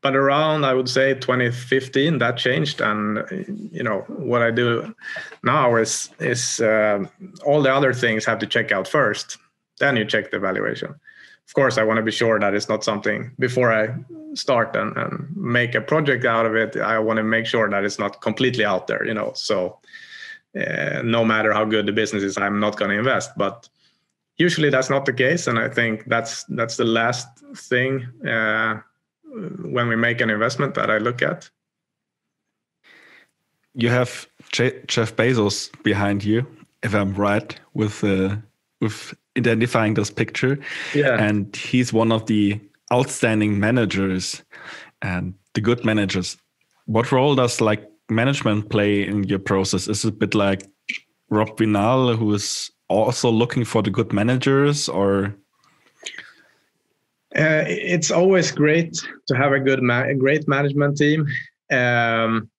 but around I would say 2015 that changed, and you know what I do now is is uh, all the other things have to check out first. Then you check the valuation of course i want to be sure that it's not something before i start and, and make a project out of it i want to make sure that it's not completely out there you know? So uh, no matter how good the business is i'm not going to invest. But usually that's not the case and i think that's that's the last thing uh, when we make an investment that i look at. You have jeff bezos behind you if i'm right with uh, with identifying this picture. Yeah. And he's one of the outstanding managers and the good managers. What role does like management play in your process? Is it a bit like Rob Vinall, who is also looking for the good managers, or? Uh, it's always great to have a good, ma- great management team. Um,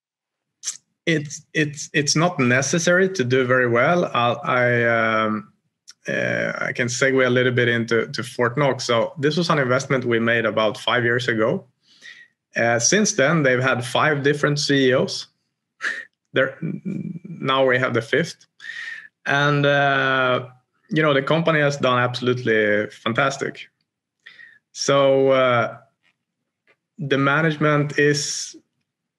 it's it's it's not necessary to do very well. I'll, I um, uh, I can segue a little bit into to Fortnox. So this was an investment we made about five years ago. Uh, since then, they've had five different CEOs. there now we have the fifth, and uh, you know the company has done absolutely fantastic. So uh, the management is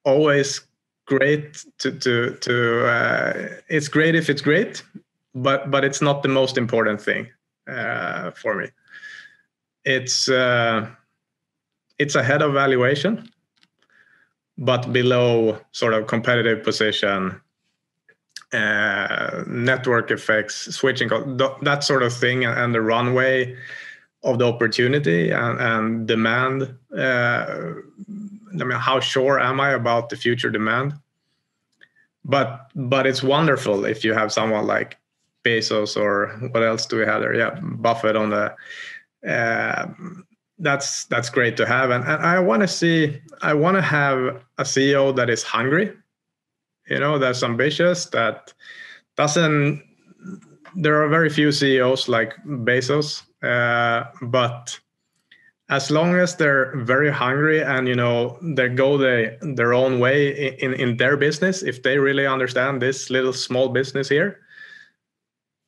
always great to to to. Uh, it's great if it's great but but it's not the most important thing uh, for me. It's uh, it's ahead of valuation, but below sort of competitive position, uh, network effects, switching that sort of thing, and the runway of the opportunity and, and demand. Uh, I mean, how sure am I about the future demand? But but it's wonderful if you have someone like Bezos or what else do we have there? Yeah, Buffett on the. Uh, that's that's great to have, and, and I want to see. I want to have a CEO that is hungry, you know, that's ambitious, that doesn't. There are very few CEOs like Bezos, uh, but as long as they're very hungry and you know they go the, their own way in, in their business if they really understand this little small business here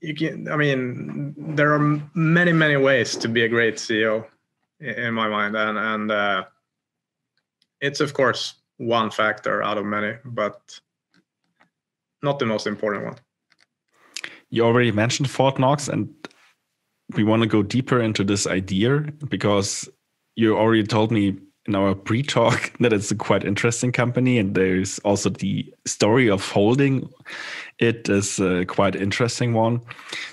you can i mean there are many many ways to be a great ceo in my mind and and uh, it's of course one factor out of many but not the most important one. You already mentioned Fortnox and we want to go deeper into this idea because you already told me in our pre-talk that it's a quite interesting company and there's also the story of holding it is a quite interesting one.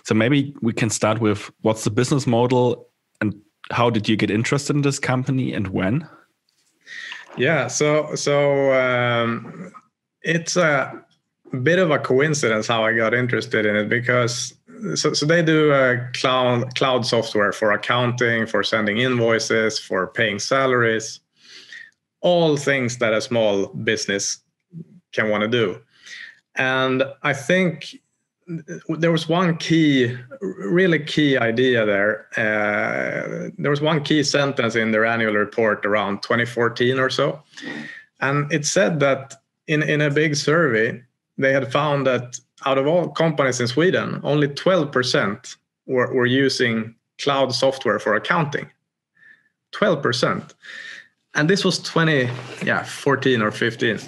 So maybe we can start with what's the business model and how did you get interested in this company and when? Yeah so so um, it's a bit of a coincidence how i got interested in it because so, so they do a cloud cloud software for accounting for sending invoices for paying salaries all things that a small business can want to do. And I think there was one key, really key idea there. Uh, there was one key sentence in their annual report around 2014 or so. And it said that in, in a big survey, they had found that out of all companies in Sweden, only 12% were, were using cloud software for accounting. 12% and this was 20 yeah 14 or 15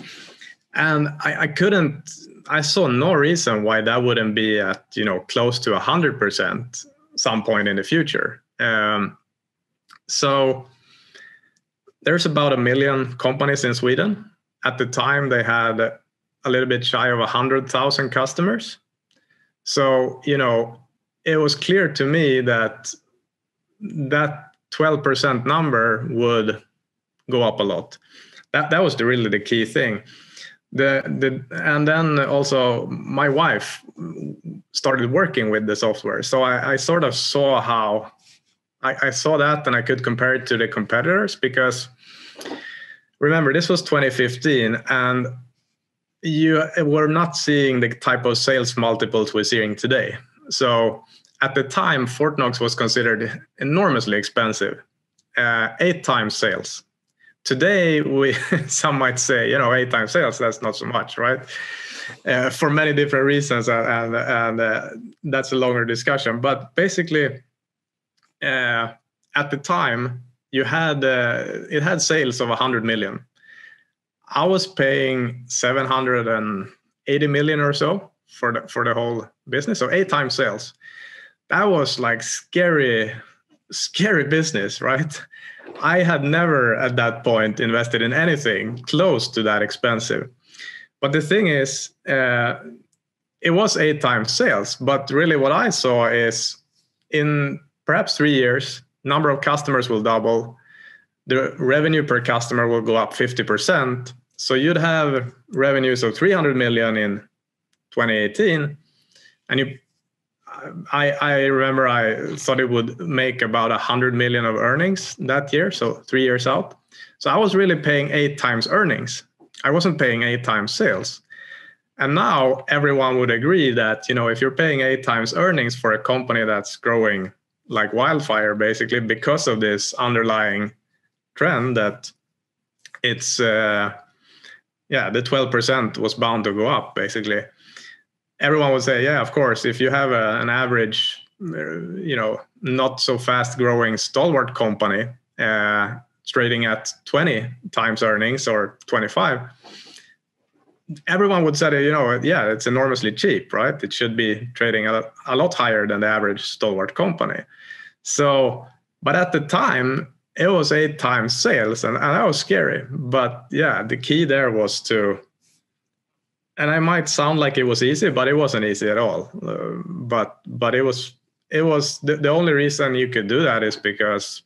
and I, I couldn't i saw no reason why that wouldn't be at you know close to 100% some point in the future. Um, so there's about a million companies in sweden. At the time they had a little bit shy of 100,000 customers. So, you know, it was clear to me that that 12% number would go up a lot. That that was the, really the key thing. The the and then also my wife started working with the software, so I, I sort of saw how I, I saw that and I could compare it to the competitors because remember this was 2015 and you were not seeing the type of sales multiples we're seeing today. So at the time, Fortnox was considered enormously expensive, uh, eight times sales. Today, we some might say, you know, eight times sales, that's not so much, right? Uh, for many different reasons, and and, and uh, that's a longer discussion. But basically, uh, at the time, you had uh, it had sales of 100 million. I was paying 780 million or so for the for the whole business, so eight times sales. That was like scary scary business right? I had never at that point invested in anything close to that expensive. But the thing is uh, it was eight times sales but really what i saw is in perhaps three years number of customers will double the revenue per customer will go up 50% so you'd have revenues of 300 million in 2018 and you I, I remember I thought it would make about hundred million of earnings that year, so three years out. So I was really paying eight times earnings. I wasn't paying eight times sales. And now everyone would agree that you know if you're paying eight times earnings for a company that's growing like wildfire, basically because of this underlying trend that it's uh, yeah the 12% was bound to go up basically everyone would say, yeah, of course, if you have a, an average, uh, you know, not so fast growing stalwart company uh, trading at 20 times earnings or 25, everyone would say, you know, yeah, it's enormously cheap, right? It should be trading a, a lot higher than the average stalwart company. So, but at the time, it was eight times sales, and, and that was scary. But yeah, the key there was to and I might sound like it was easy, but it wasn't easy at all. Uh, but but it was it was the, the only reason you could do that is because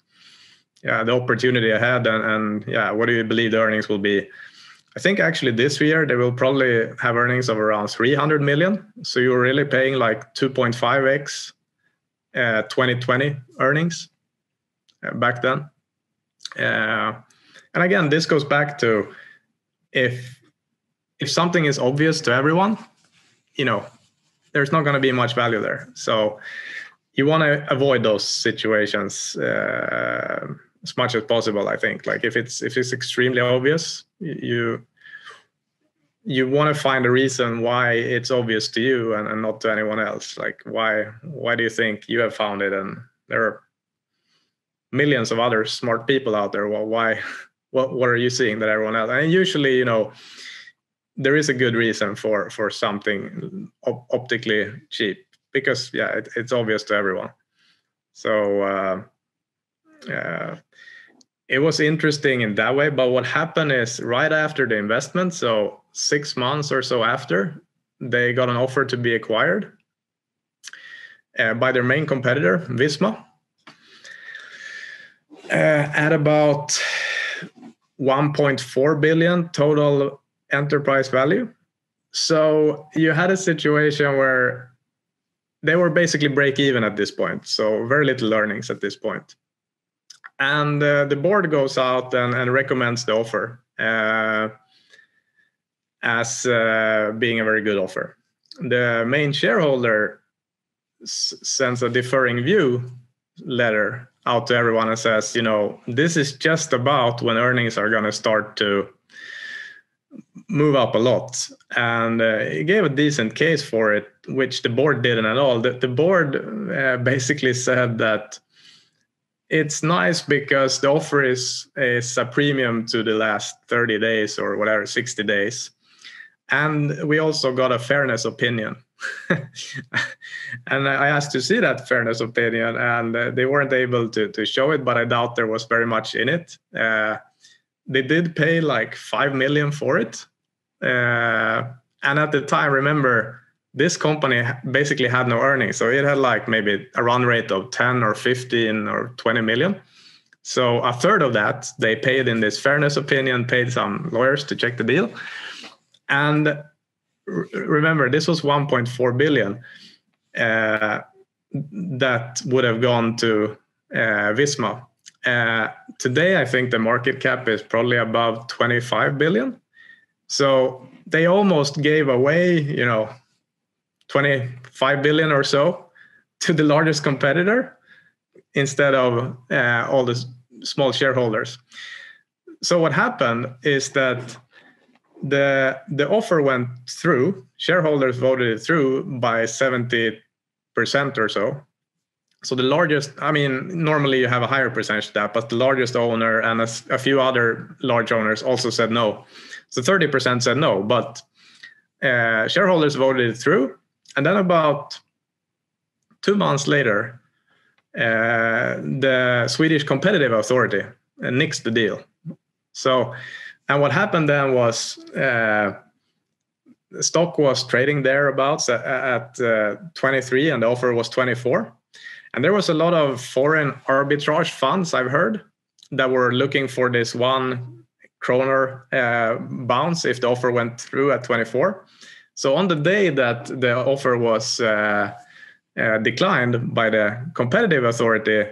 yeah the opportunity ahead and, and yeah what do you believe the earnings will be i think actually this year they will probably have earnings of around 300 million so you're really paying like 2.5x uh, 2020 earnings uh, back then uh, and again this goes back to if if something is obvious to everyone, you know, there's not going to be much value there. So you want to avoid those situations uh, as much as possible. I think, like if it's if it's extremely obvious, you you want to find a reason why it's obvious to you and, and not to anyone else. Like why why do you think you have found it? And there are millions of other smart people out there. Well, why? What what are you seeing that everyone else? And usually, you know there is a good reason for for something op- optically cheap because yeah it, it's obvious to everyone so uh, uh, it was interesting in that way but what happened is right after the investment so six months or so after they got an offer to be acquired uh, by their main competitor visma at about 1.4 billion total enterprise value. So you had a situation where they were basically break even at this point, so very little earnings at this point. And uh, the board goes out and, and recommends the offer uh, as uh, being a very good offer. The main shareholder s- sends a deferring view letter out to everyone and says, you know, this is just about when earnings are going to start to move up a lot. And uh, he gave a decent case for it which the board didn't at all. The, the board uh, basically said that it's nice because the offer is, is a premium to the last 30 days or whatever 60 days. And we also got a fairness opinion and i asked to see that fairness opinion and uh, they weren't able to, to show it but i doubt there was very much in it. Uh, they did pay like 5 million for it. Uh, and at the time, remember this company basically had no earnings, so it had like maybe a run rate of 10 or 15 or 20 million. So a third of that they paid in this fairness opinion, paid some lawyers to check the deal, and remember this was 1.4 billion uh, that would have gone to uh, Visma. Uh, today, I think the market cap is probably above 25 billion. So they almost gave away, you know, 25 billion or so to the largest competitor instead of uh, all the small shareholders. So what happened is that the the offer went through. Shareholders voted it through by 70 percent or so. So the largest, I mean, normally you have a higher percentage of that, but the largest owner and a, a few other large owners also said no. So 30% said no, but uh, shareholders voted it through. And then about two months later, uh, the Swedish Competitive Authority uh, nixed the deal. So and what happened then was uh, the stock was trading thereabouts at, at uh, 23 and the offer was 24. And there was a lot of foreign arbitrage funds I've heard that were looking for this one kroner uh, bounce if the offer went through at 24. So on the day that the offer was uh, uh, declined by the competitive authority,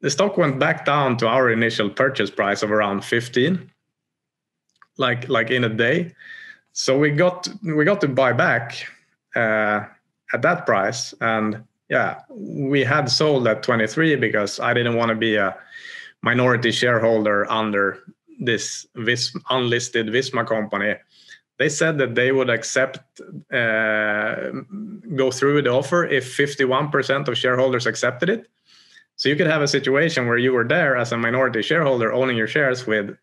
the stock went back down to our initial purchase price of around 15 like like in a day. So we got we got to buy back uh, at that price, and yeah, we had sold at 23 because I didn't want to be a minority shareholder under this Vis- unlisted Visma company. They said that they would accept uh, go through with the offer if 51% of shareholders accepted it. So you could have a situation where you were there as a minority shareholder owning your shares with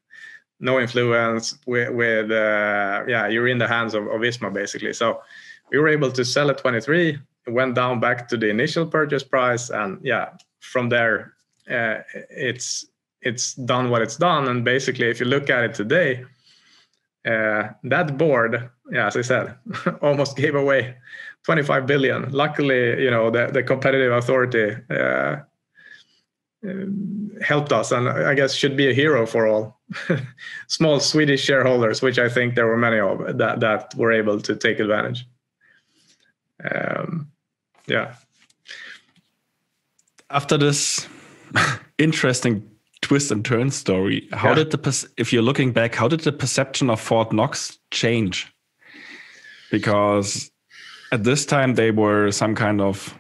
no influence with, with uh, yeah you're in the hands of, of Visma basically. So we were able to sell at 23 it went down back to the initial purchase price and yeah from there uh, it's it's done what it's done. And basically if you look at it today uh, that board yeah as i said almost gave away 25 billion. Luckily you know the, the competitive authority uh, helped us and I guess should be a hero for all small Swedish shareholders, which I think there were many of that, that were able to take advantage. Um, yeah. After this interesting twist and turn story, how yeah. did the, if you're looking back, how did the perception of Fortnox change? Because at this time they were some kind of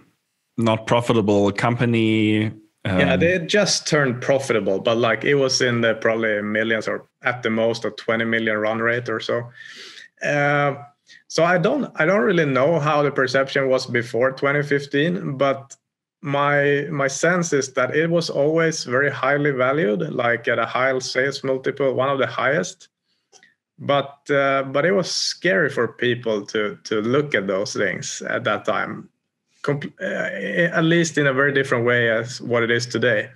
not profitable company um, yeah, they just turned profitable, but like it was in the probably millions or at the most a 20 million run rate or so. Uh, so I don't I don't really know how the perception was before 2015, but my my sense is that it was always very highly valued, like at a high sales multiple, one of the highest. But uh, but it was scary for people to to look at those things at that time uh, at least in a very different way as what it is today.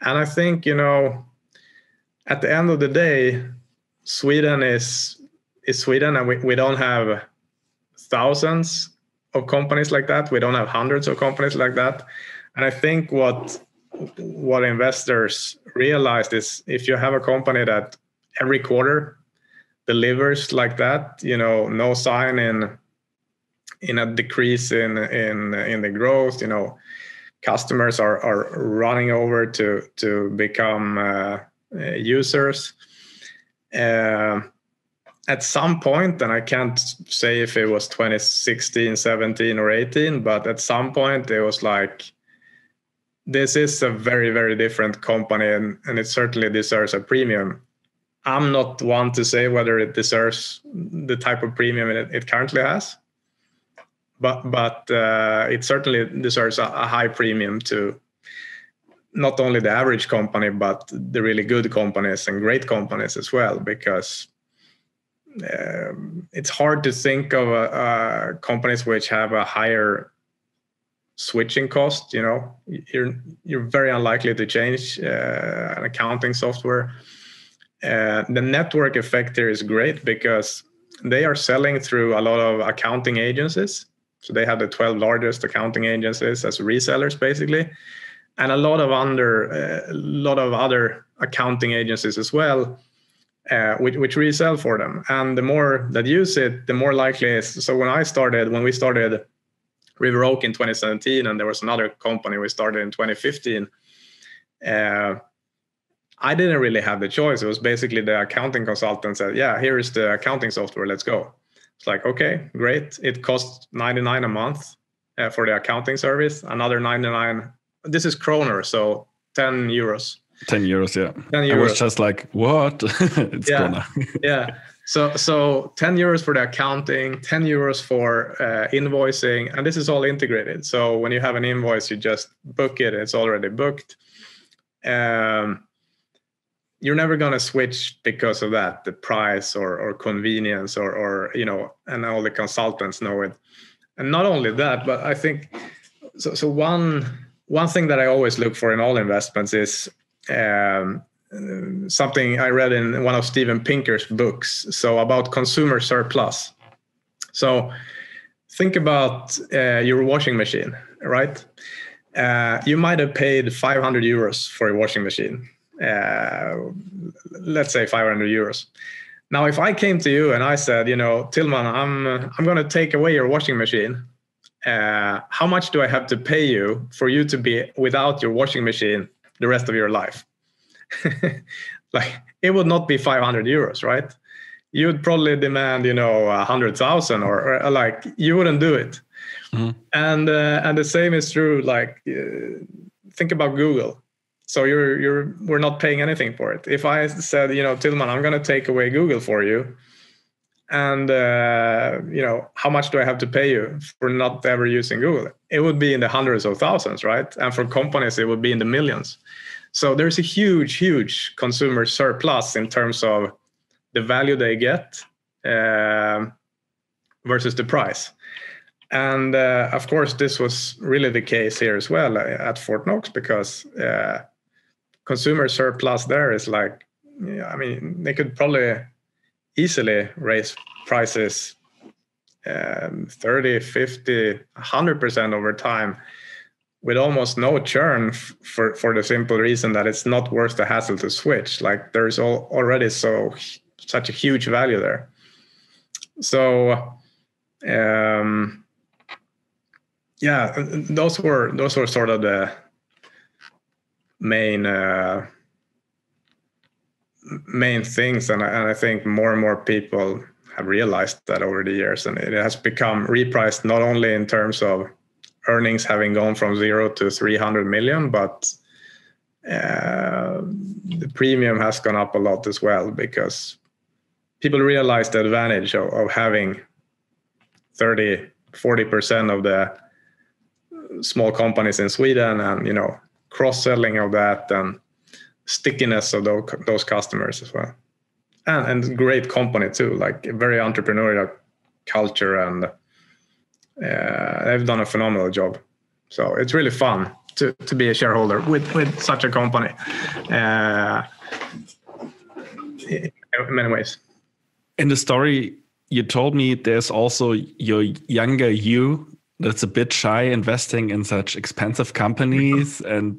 And I think you know, at the end of the day, Sweden is is Sweden, and we, we don't have thousands of companies like that. We don't have hundreds of companies like that. And I think what what investors realized is if you have a company that every quarter delivers like that, you know, no sign in in a decrease in in in the growth you know customers are are running over to to become uh, users. Uh, at some point and i can't say if it was 2016 17 or 18 but at some point it was like this is a very very different company and, and it certainly deserves a premium. I'm not one to say whether it deserves the type of premium it, it currently has but but uh, it certainly deserves a, a, high premium to not only the average company but the really good companies and great companies as well because um, it's hard to think of uh, uh, companies which have a higher switching cost you know you're you're very unlikely to change uh, an accounting software uh, the network effect here is great because they are selling through a lot of accounting agencies. So they have the 12 largest accounting agencies as resellers, basically, and a lot of under uh, a lot of other accounting agencies as well, uh, which, which resell for them. And the more that use it, the more likely is. So when I started, when we started River Oak in 2017, and there was another company we started in 2015. Uh, I didn't really have the choice. It was basically the accounting consultant said, "Yeah, here is the accounting software. Let's go." It's like, okay, great. It costs 99 a month uh, for the accounting service. Another 99. This is kroner, so 10 euros. 10 euros, yeah. 10 euros. I was just like, what? it's yeah. yeah. So so 10 euros for the accounting, 10 euros for uh, invoicing, and this is all integrated. So when you have an invoice, you just book it. It's already booked. Um, you're never going to switch because of that, the price or or convenience or or you know, and all the consultants know it. And not only that, but I think so. So one one thing that I always look for in all investments is um, something I read in one of Steven Pinker's books. So about consumer surplus. So think about uh, your washing machine, right? Uh, you might have paid 500 euros for a washing machine. Uh, let's say 500 euros. Now, if I came to you and I said, you know, Tilman, I'm I'm going to take away your washing machine. Uh, how much do I have to pay you for you to be without your washing machine the rest of your life? like it would not be 500 euros, right? You would probably demand, you know, a hundred thousand, or, or, like you wouldn't do it. Mm-hmm. And uh, and the same is true. Like, uh, think about Google. So you're you're we're not paying anything for it. If I said, you know, Tilman, I'm going to take away Google for you, and uh, you know, how much do I have to pay you for not ever using Google? It would be in the hundreds of thousands, right? And for companies, it would be in the millions. So there's a huge, huge consumer surplus in terms of the value they get uh, versus the price. And uh, of course, this was really the case here as well at Fortnox because uh, consumer surplus there is like, I mean, they could probably easily raise prices um, 30, 50, 100% over time with almost no churn f- for for the simple reason that it's not worth the hassle to switch. Like there's all, already so such a huge value there. So um, yeah, those were those were sort of the main uh, main things, and I, and I think more and more people have realized that over the years, and it has become repriced not only in terms of earnings having gone from zero to 300 million, but uh, the premium has gone up a lot as well because people realize the advantage of, of having 30, 40% of the small companies in Sweden and, you know, cross-selling of that and stickiness of those, those customers as well. And, and great company too, like very entrepreneurial culture and uh, they've done a phenomenal job. So it's really fun to, to be a shareholder with, with such a company uh, in many ways. In the story you told me, there's also your younger you that's a bit shy investing in such expensive companies and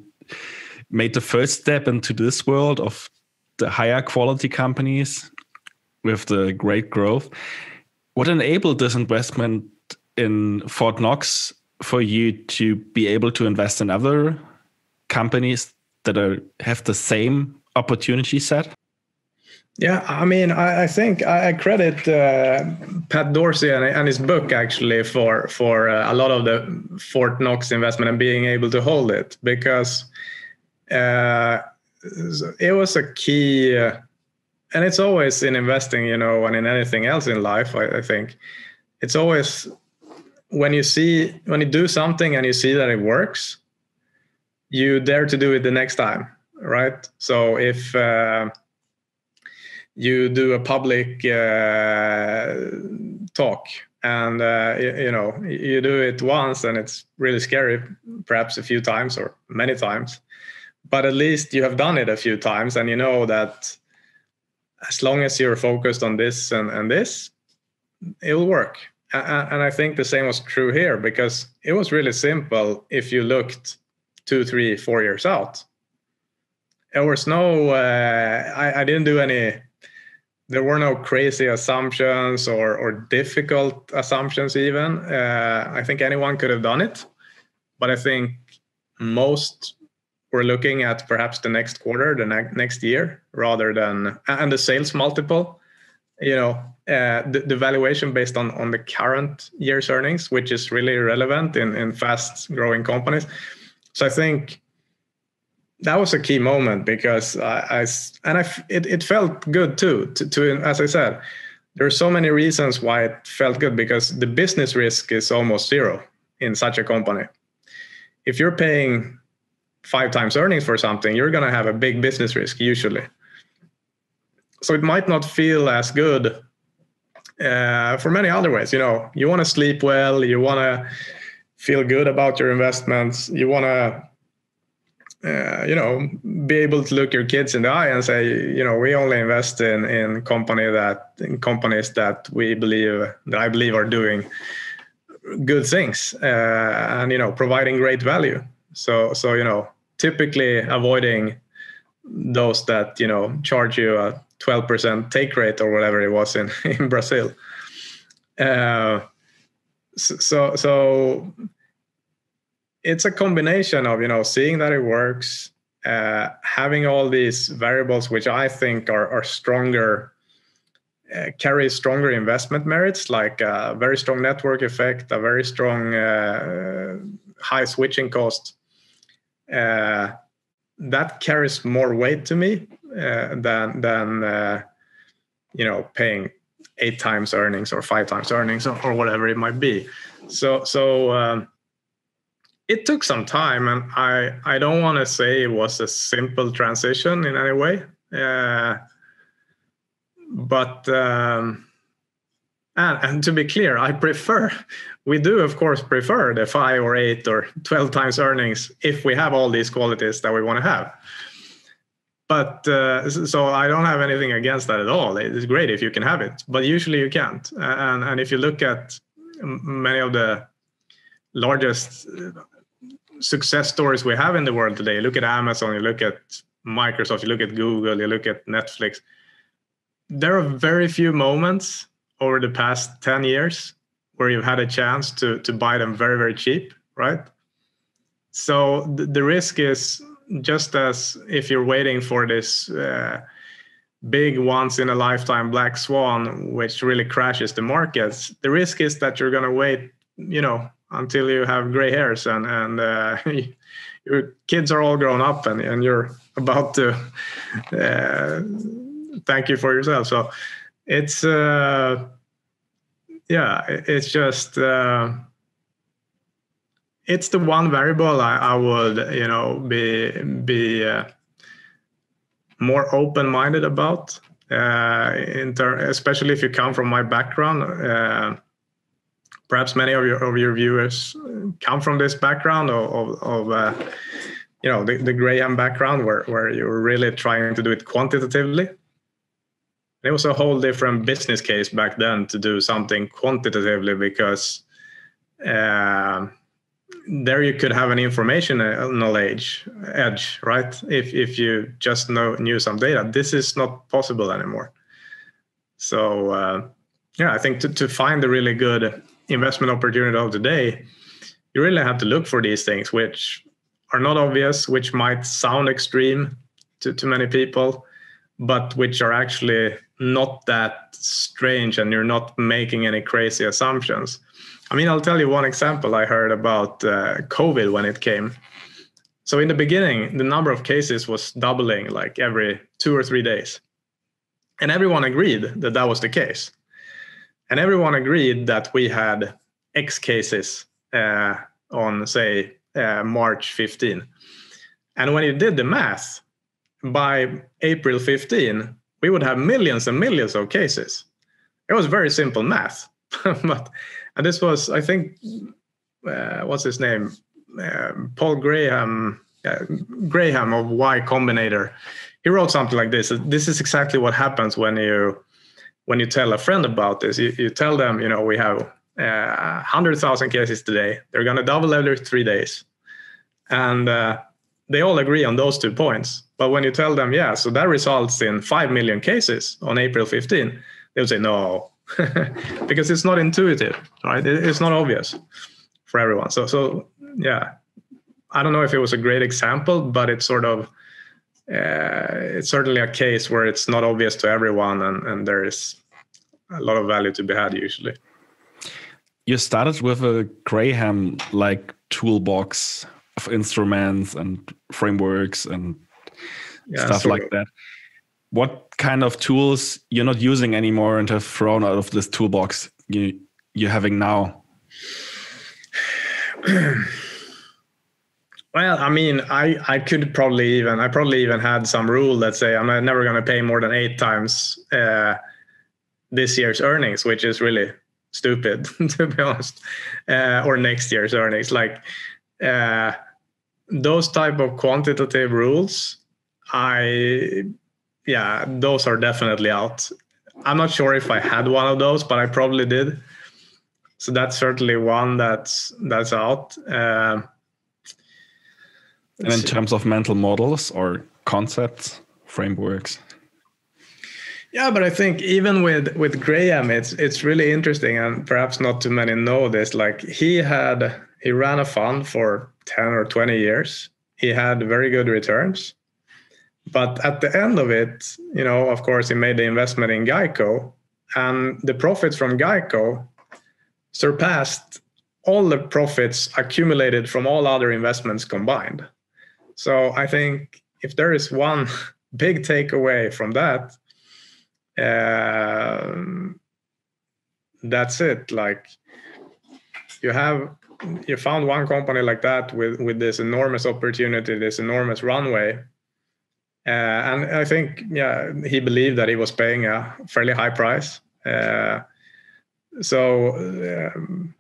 made the first step into this world of the higher quality companies with the great growth. What enabled this investment in Fortnox for you to be able to invest in other companies that are have the same opportunity set? Yeah, I mean, I, I think I credit uh, Pat Dorsey and, and, his book actually for for uh, a lot of the Fortnox investment and being able to hold it because uh, it was a key, uh, and it's always in investing, you know, and in anything else in life. I, I think it's always when you see when you do something and you see that it works you dare to do it the next time right so if uh, you do a public uh, talk and uh, you, you, know you do it once and it's really scary perhaps a few times or many times but at least you have done it a few times and you know that as long as you're focused on this and, and this it will work. And I think the same was true here because it was really simple if you looked two, three, four years out. There was no, uh, I, I didn't do any there were no crazy assumptions or, or difficult assumptions even. Uh, i think anyone could have done it but i think most were looking at perhaps the next quarter the ne- next year rather than and the sales multiple. You know uh, the, the, valuation based on on the current year's earnings which is really relevant in in fast growing companies. So i think that was a key moment because I, I and I it, it felt good too to, to as I said there are so many reasons why it felt good because the business risk is almost zero in such a company. If you're paying five times earnings for something, you're going to have a big business risk usually. So it might not feel as good uh, for many other ways. You know, you want to sleep well, you want to feel good about your investments, you want to uh, you know, be able to look your kids in the eye and say, you know, we only invest in in company that in companies that we believe that I believe are doing good things uh, and you know providing great value. So so you know, typically avoiding those that you know charge you a 12% take rate or whatever it was in in Brazil. Uh, so so it's a combination of you know seeing that it works uh, having all these variables which i think are, are stronger uh, carry stronger investment merits like a very strong network effect a very strong uh, high switching cost uh, that carries more weight to me uh, than than uh, you know paying eight times earnings or five times earnings or, or whatever it might be. So so um, it took some time and i i don't want to say it was a simple transition in any way uh, but um, and, and to be clear i prefer we do of course prefer the five or eight or 12 times earnings if we have all these qualities that we want to have. But uh, so i don't have anything against that at all. It's great if you can have it but usually you can't. And and if you look at many of the largest success stories we have in the world today. Look at Amazon, you look at Microsoft, you look at Google, you look at Netflix. There are very few moments over the past 10 years where you've had a chance to, to buy them very, very cheap, right? So the, the risk is just as if you're waiting for this uh, big once in a lifetime black swan, which really crashes the markets, the risk is that you're going to wait, you know, until you have gray hairs and and uh, your kids are all grown up and, and you're about to uh, thank you for yourself. So it's uh, yeah it's just uh, it's the one variable I, I, would you know be be uh, more open-minded about uh, in ter- especially if you come from my background perhaps many of your of your viewers come from this background of, of, uh, you know the, the Graham background where where you're really trying to do it quantitatively. It was a whole different business case back then to do something quantitatively because uh, there you could have an information uh, knowledge edge, right? If if you just know knew some data, this is not possible anymore. So uh, yeah, I think to, to find a really good investment opportunity of the day, you really have to look for these things, which are not obvious, which might sound extreme to, to many people, but which are actually not that strange and you're not making any crazy assumptions. I mean, I'll tell you one example I heard about uh, COVID when it came. So, in the beginning, the number of cases was doubling like every two or three days. And everyone agreed that that was the case and everyone agreed that we had X cases uh, on, say, uh, March 15. And when you did the math, by April 15, we would have millions and millions of cases. It was very simple math. but and this was, I think, uh, what's his name? Uh, Paul Graham, uh, Graham of Y Combinator. He wrote something like this. This is exactly what happens when you when you tell a friend about this, you, you tell them, you know, we have uh, 100,000 cases today. They're going to double every three days. And uh, they all agree on those two points. But when you tell them, yeah, so that results in 5 million cases on April 15, they'll say, no, because it's not intuitive, right? It's not obvious for everyone. So, so yeah, I don't know if it was a great example, but it's sort of, Uh, it's certainly a case where it's not obvious to everyone and, and there is a lot of value to be had usually. You started with a Graham like toolbox of instruments and frameworks and yeah, stuff like that. What kind of tools you're not using anymore and have thrown out of this toolbox you you're having now? well, I mean, I I could probably even I probably even had some rule that say I'm never going to pay more than eight times uh, this year's earnings, which is really stupid to be honest, uh, or next year's earnings. Like uh, those type of quantitative rules, I yeah, those are definitely out. I'm not sure if I had one of those, but I probably did. So that's certainly one that's that's out. Uh, and in terms of mental models or concepts, frameworks. Yeah, but I think even with with Graham, it's it's really interesting, and perhaps not too many know this. Like he had he ran a fund for 10 or 20 years. He had very good returns. But at the end of it, you know, of course, he made the investment in Geico, and the profits from Geico surpassed all the profits accumulated from all other investments combined. So I think if there is one big takeaway from that, uh, that's it. Like you have you found one company like that with with this enormous opportunity, this enormous runway. Uh, and I think, yeah, he believed that he was paying a fairly high price. Uh, so um,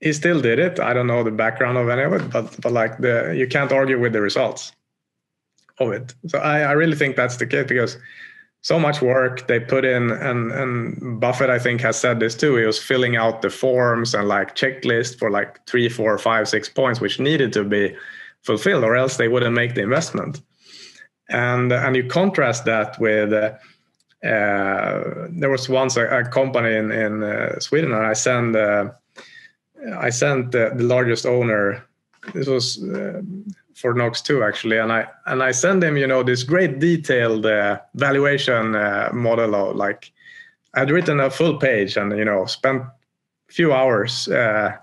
he still did it. I don't know the background of any of it, but but like the you can't argue with the results of it. So I, I really think that's the case because so much work they put in and and buffett i think has said this too he was filling out the forms and like checklist for like three four five six points which needed to be fulfilled or else they wouldn't make the investment and and you contrast that with uh, uh, there was once a, a company in in uh, sweden and i sent uh, i sent the, the largest owner this was uh, Fortnox too, actually, and I and I send him, you know, this great detailed uh, valuation uh, model of like I'd written a full page and you know spent a few hours uh,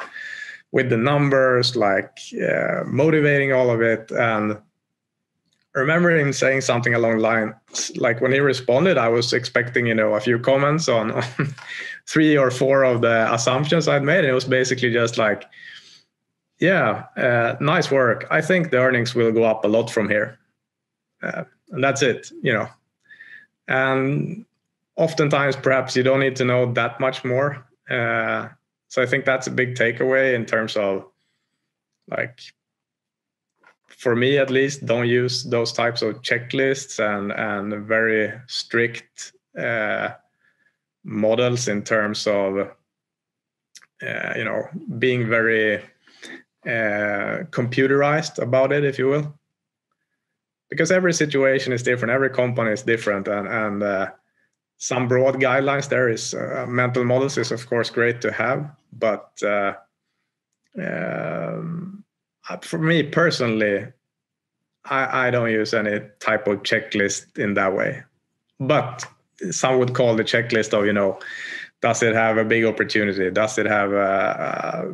with the numbers, like uh, motivating all of it, and remember him saying something along the lines like when he responded, I was expecting, you know, a few comments on, on three or four of the assumptions I'd made. And it was basically just like, yeah, uh, nice work. I think the earnings will go up a lot from here. Uh, and that's it, you know. And oftentimes, perhaps you don't need to know that much more. Uh, so I think that's a big takeaway in terms of like, for me at least, don't use those types of checklists and and very strict uh, models in terms of uh, you know being very uh, computerized about it, if you will, because every situation is different, every company is different, and and uh, some broad guidelines there is uh, mental models is of course great to have, but uh, um, for me personally, I, I don't use any type of checklist in that way, but some would call the checklist of you know does it have a big opportunity does it have a, a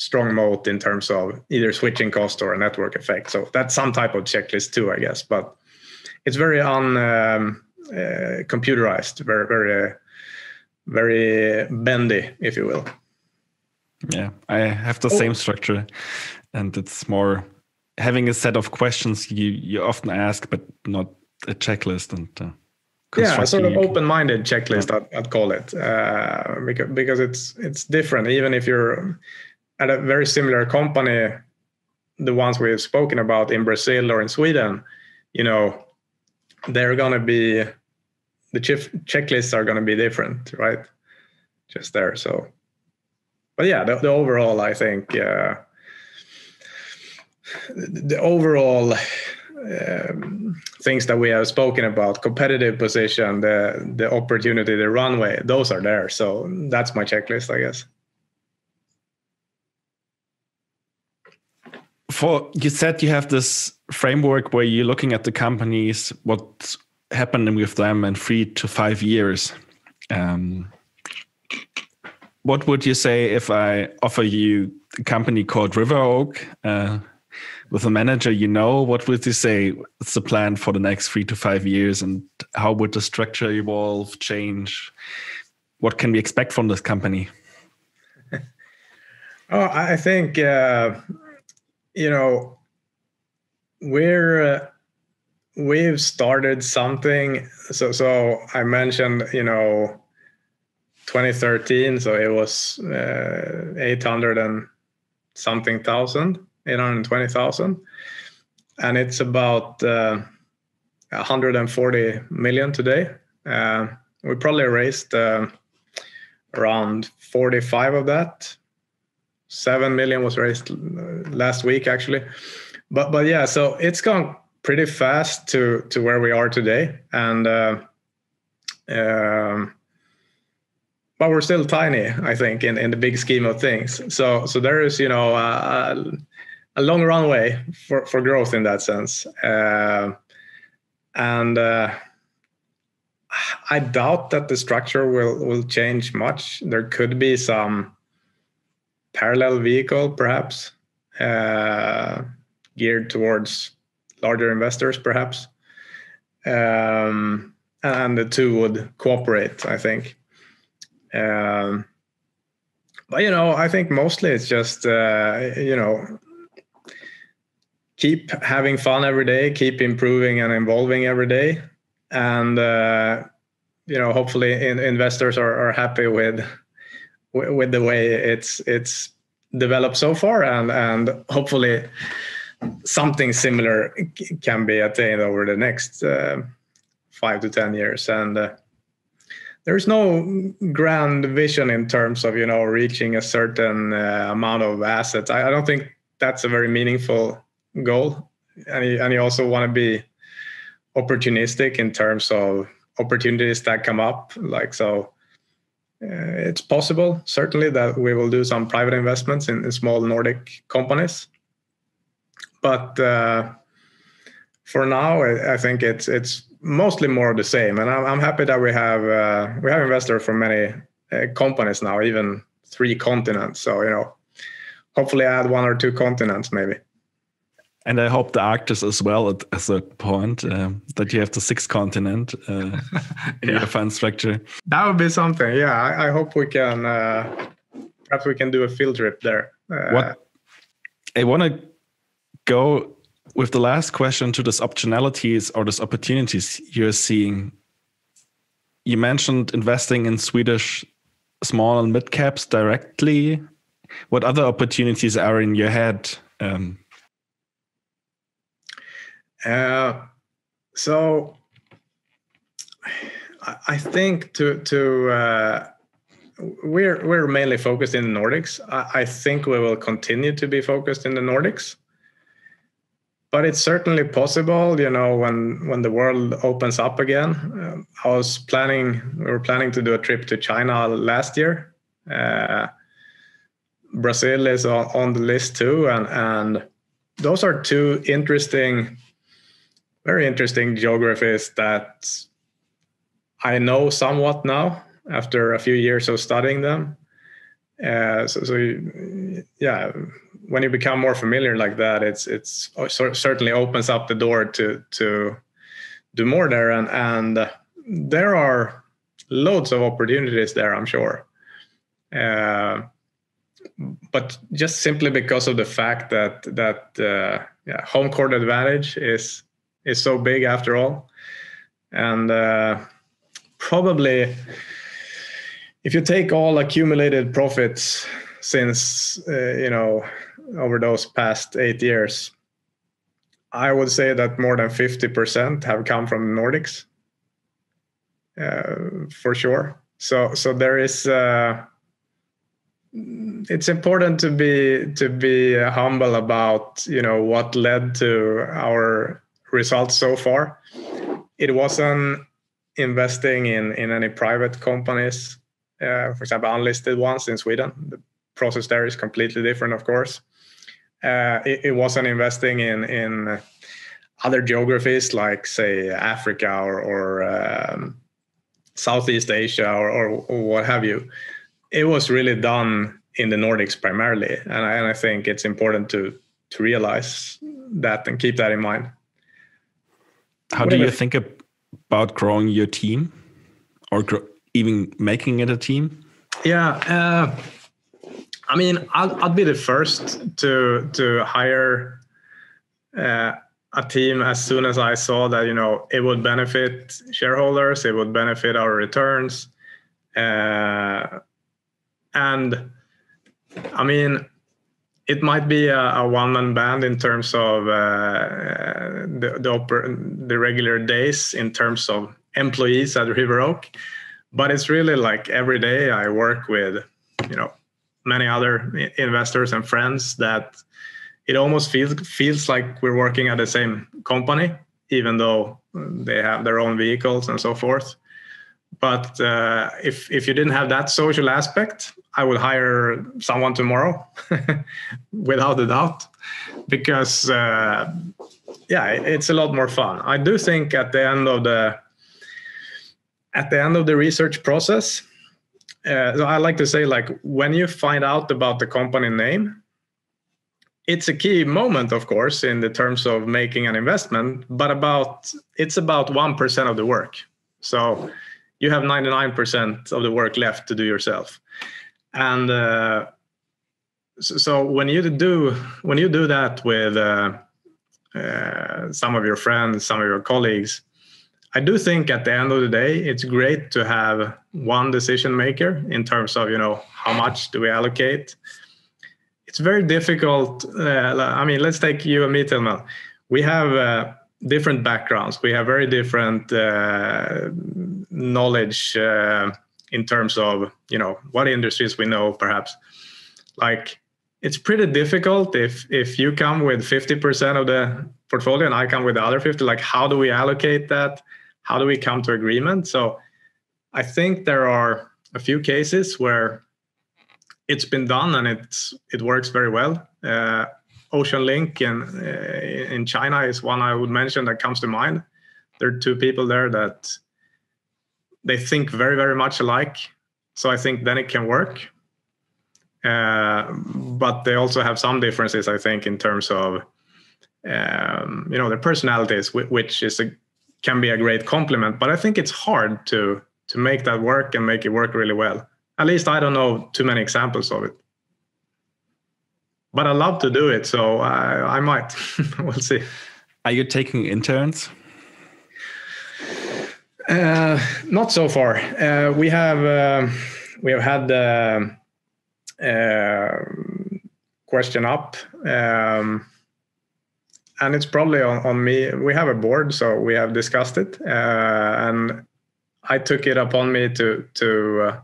strong moat in terms of either switching cost or a network effect. So that's some type of checklist too, I guess. But it's very un um, uh, computerized, very very very bendy, if you will. Yeah, I have the oh. same structure, and it's more having a set of questions you you often ask, but not a checklist and. Uh, yeah, sort of open-minded checklist. I'd, I'd, call it uh, because because it's it's different. Even if you're at a very similar company, the ones we've spoken about in Brazil or in Sweden, you know, they're going to be the ch- checklists are going to be different, right? Just there. So, but yeah, the, the overall, I think, uh, the overall um, things that we have spoken about competitive position the the opportunity the runway those are there. So that's my checklist i guess. For you said you have this framework where you're looking at the companies what's happening with them in three to five years. Um, what would you say if i offer you a company called river oak? Uh, with a manager you know what would you say it's the plan for the next three to five years? And how would the structure evolve change? What can we expect from this company? Oh i think uh, you know we're uh, we've started something. So so i mentioned you know 2013 so it was uh, 800 and something thousand 820,000 and it's about uh, 140 million today. Uh, we probably raised uh, around 45 of that. 7 million was raised uh, last week actually. But but yeah so it's gone pretty fast to to where we are today. And uh, um, but we're still tiny i think in, in the big scheme of things. So so there is you know uh, a long runway for, for growth in that sense. Uh, and uh, I doubt that the structure will, will change much. There could be some parallel vehicle, perhaps, uh, geared towards larger investors, perhaps. Um, and the two would cooperate, I think. Um, but you know, I think mostly it's just uh, you know keep having fun every day, keep improving and evolving every day, and uh, you know hopefully in, investors are, are happy with with the way it's it's developed so far, and and hopefully something similar can be attained over the next uh, five to ten years and. Uh, there's no grand vision in terms of you know reaching a certain uh, amount of assets. I, I, don't think that's a very meaningful goal, and you, and you also want to be opportunistic in terms of opportunities that come up. Like so, uh, it's possible certainly that we will do some private investments in, in small Nordic companies, but uh, for now, I, I, think it's it's mostly more of the same. And I'm, I'm happy that we have uh, we have investors from many uh, companies now, even three continents. So you know, hopefully add one or two continents maybe. And I hope the Arctic as well at a certain point um, that you have the sixth continent uh, in yeah. your fund structure. That would be something. Yeah, I, I hope we can. Uh, perhaps we can do a field trip there. Uh, what I want to go with the last question to these optionalities or these opportunities you're seeing. You mentioned investing in Swedish small and mid caps directly. What other opportunities are in your head? Um, uh, so I think to to uh, we're we're mainly focused in the Nordics. I, I, think we will continue to be focused in the Nordics, but it's certainly possible. You know, when when the world opens up again, uh, I was planning we were planning to do a trip to China last year. Uh, Brazil is on, on the list too, and and those are two interesting very interesting geographies that I know somewhat now after a few years of studying them. Uh, so, so yeah, when you become more familiar like that, it's it's oh, certainly opens up the door to to do more there, and and there are loads of opportunities there, I'm sure. Uh, but just simply because of the fact that that uh, yeah, home court advantage is is so big after all. And uh, probably, if you take all accumulated profits since uh, you know over those past eight years, I would say that more than fifty percent have come from the Nordics. uh, for sure. So so there is. Uh, it's important to be to be humble about you know what led to our results so far. It wasn't investing in in any private companies, uh, for example, unlisted ones in Sweden. The process there is completely different, of course. Uh, it, it, wasn't investing in in other geographies like say Africa or, or um, Southeast Asia or, or, what have you. It was really done in the Nordics primarily, and I, and I think it's important to to realize that and keep that in mind. How do you think about growing your team, or even making it a team? Yeah. Uh, I mean, I'll, I'll be the first to to hire uh, a team as soon as I saw that you know it would benefit shareholders, it would benefit our returns, uh, and I mean, it might be a, a one-man band in terms of uh, the the, oper- the regular days in terms of employees at River Oak, but it's really like every day I work with you know many other investors and friends that it almost feels feels like we're working at the same company, even though they have their own vehicles and so forth. But uh, if if you didn't have that social aspect, I would hire someone tomorrow, without a doubt, because uh, yeah, it's a lot more fun. I do think at the end of the at the end of the research process, uh, I like to say like when you find out about the company name, it's a key moment, of course, in the terms of making an investment. But about it's about one percent of the work. So you have ninety nine percent of the work left to do yourself, and uh, so, so, when you do when you do that with uh, uh, some of your friends, some of your colleagues, I do think at the end of the day, it's great to have one decision maker in terms of you know how much do we allocate. It's very difficult. Uh, I mean, let's take you and me, Tilman. We have uh, different backgrounds. We have very different uh, knowledge in terms of you know what industries we know, perhaps. Like it's pretty difficult if if you come with 50% of the portfolio and I come with the other 50 like how do we allocate that how do we come to agreement? So I think there are a few cases where it's been done and it's it works very well. Uh, Ocean Link in uh, in China is one I would mention that comes to mind. There are two people there that they think very very much alike, so I think then it can work. Uh, but they also have some differences, I think, in terms of um, you know their personalities, which is a can be a great compliment But I think it's hard to to make that work and make it work really well. At least I don't know too many examples of it. But I love to do it, so I, I might. we'll see. Are you taking interns? Uh, not so far. Uh, we have uh, we have had the uh, question up. Um, and it's probably on, on me. We have a board, so we have discussed it, uh, and I took it upon me to to uh,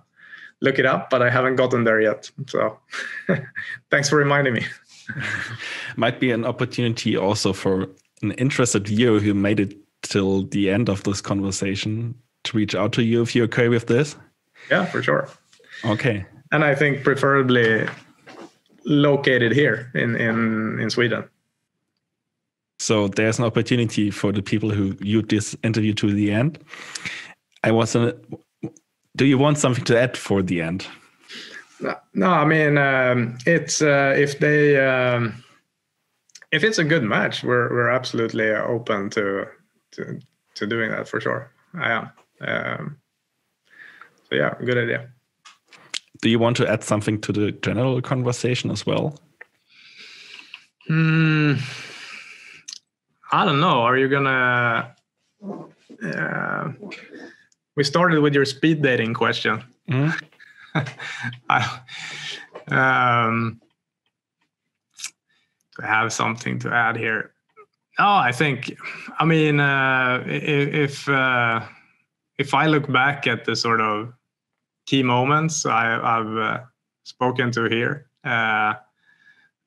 look it up, but I haven't gotten there yet. So thanks for reminding me. Might be an opportunity also for an interested viewer who made it till the end of this conversation to reach out to you if you're okay with this. Yeah, for sure. Okay. And I think preferably located here in in in Sweden. So there's an opportunity for the people who you this interview to the end. I wasn't. do you want something to add for the end? No, I mean um, it's uh, if they um, if it's a good match, we're we're absolutely open to to to doing that for sure. I am. Um, so yeah, good idea. Do you want to add something to the general conversation as well? Hmm. I don't know. Are you gonna? Uh, we started with your speed dating question. Mm. I, um, do I have something to add here? Oh, I think. I mean, uh, if uh, if I look back at the sort of key moments I, have uh, spoken to here, uh,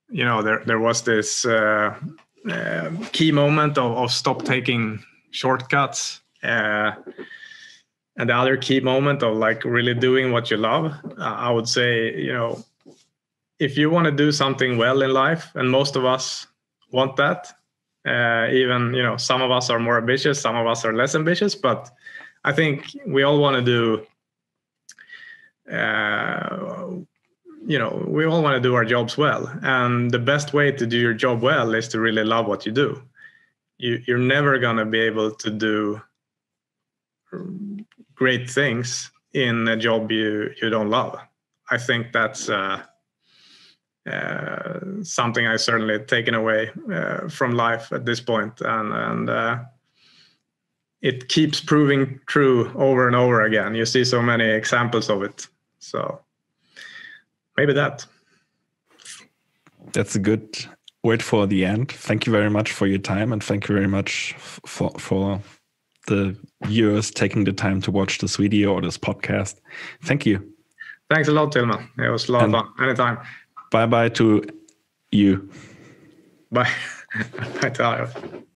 you know, there there was this uh, uh key moment of, of stop taking shortcuts. And the other key moment of like really doing what you love, I would say, you know, if you want to do something well in life, and most of us want that, uh, even you know, some of us are more ambitious, some of us are less ambitious, but I think we all want to do. Uh, you know, we all want to do our jobs well, and the best way to do your job well is to really love what you do. You, you're never gonna be able to do great things in a job you you don't love. I think that's uh, uh, something I certainly taken away uh, from life at this point, and and uh, it keeps proving true over and over again. You see so many examples of it. So maybe that. That's a good word for the end. Thank you very much for your time, and thank you very much for for the viewers taking the time to watch this video or this podcast. Thank you. Thanks a lot, Tilman. It was a lot and of fun. Anytime. Bye bye to you. Bye. Bye, Tyler.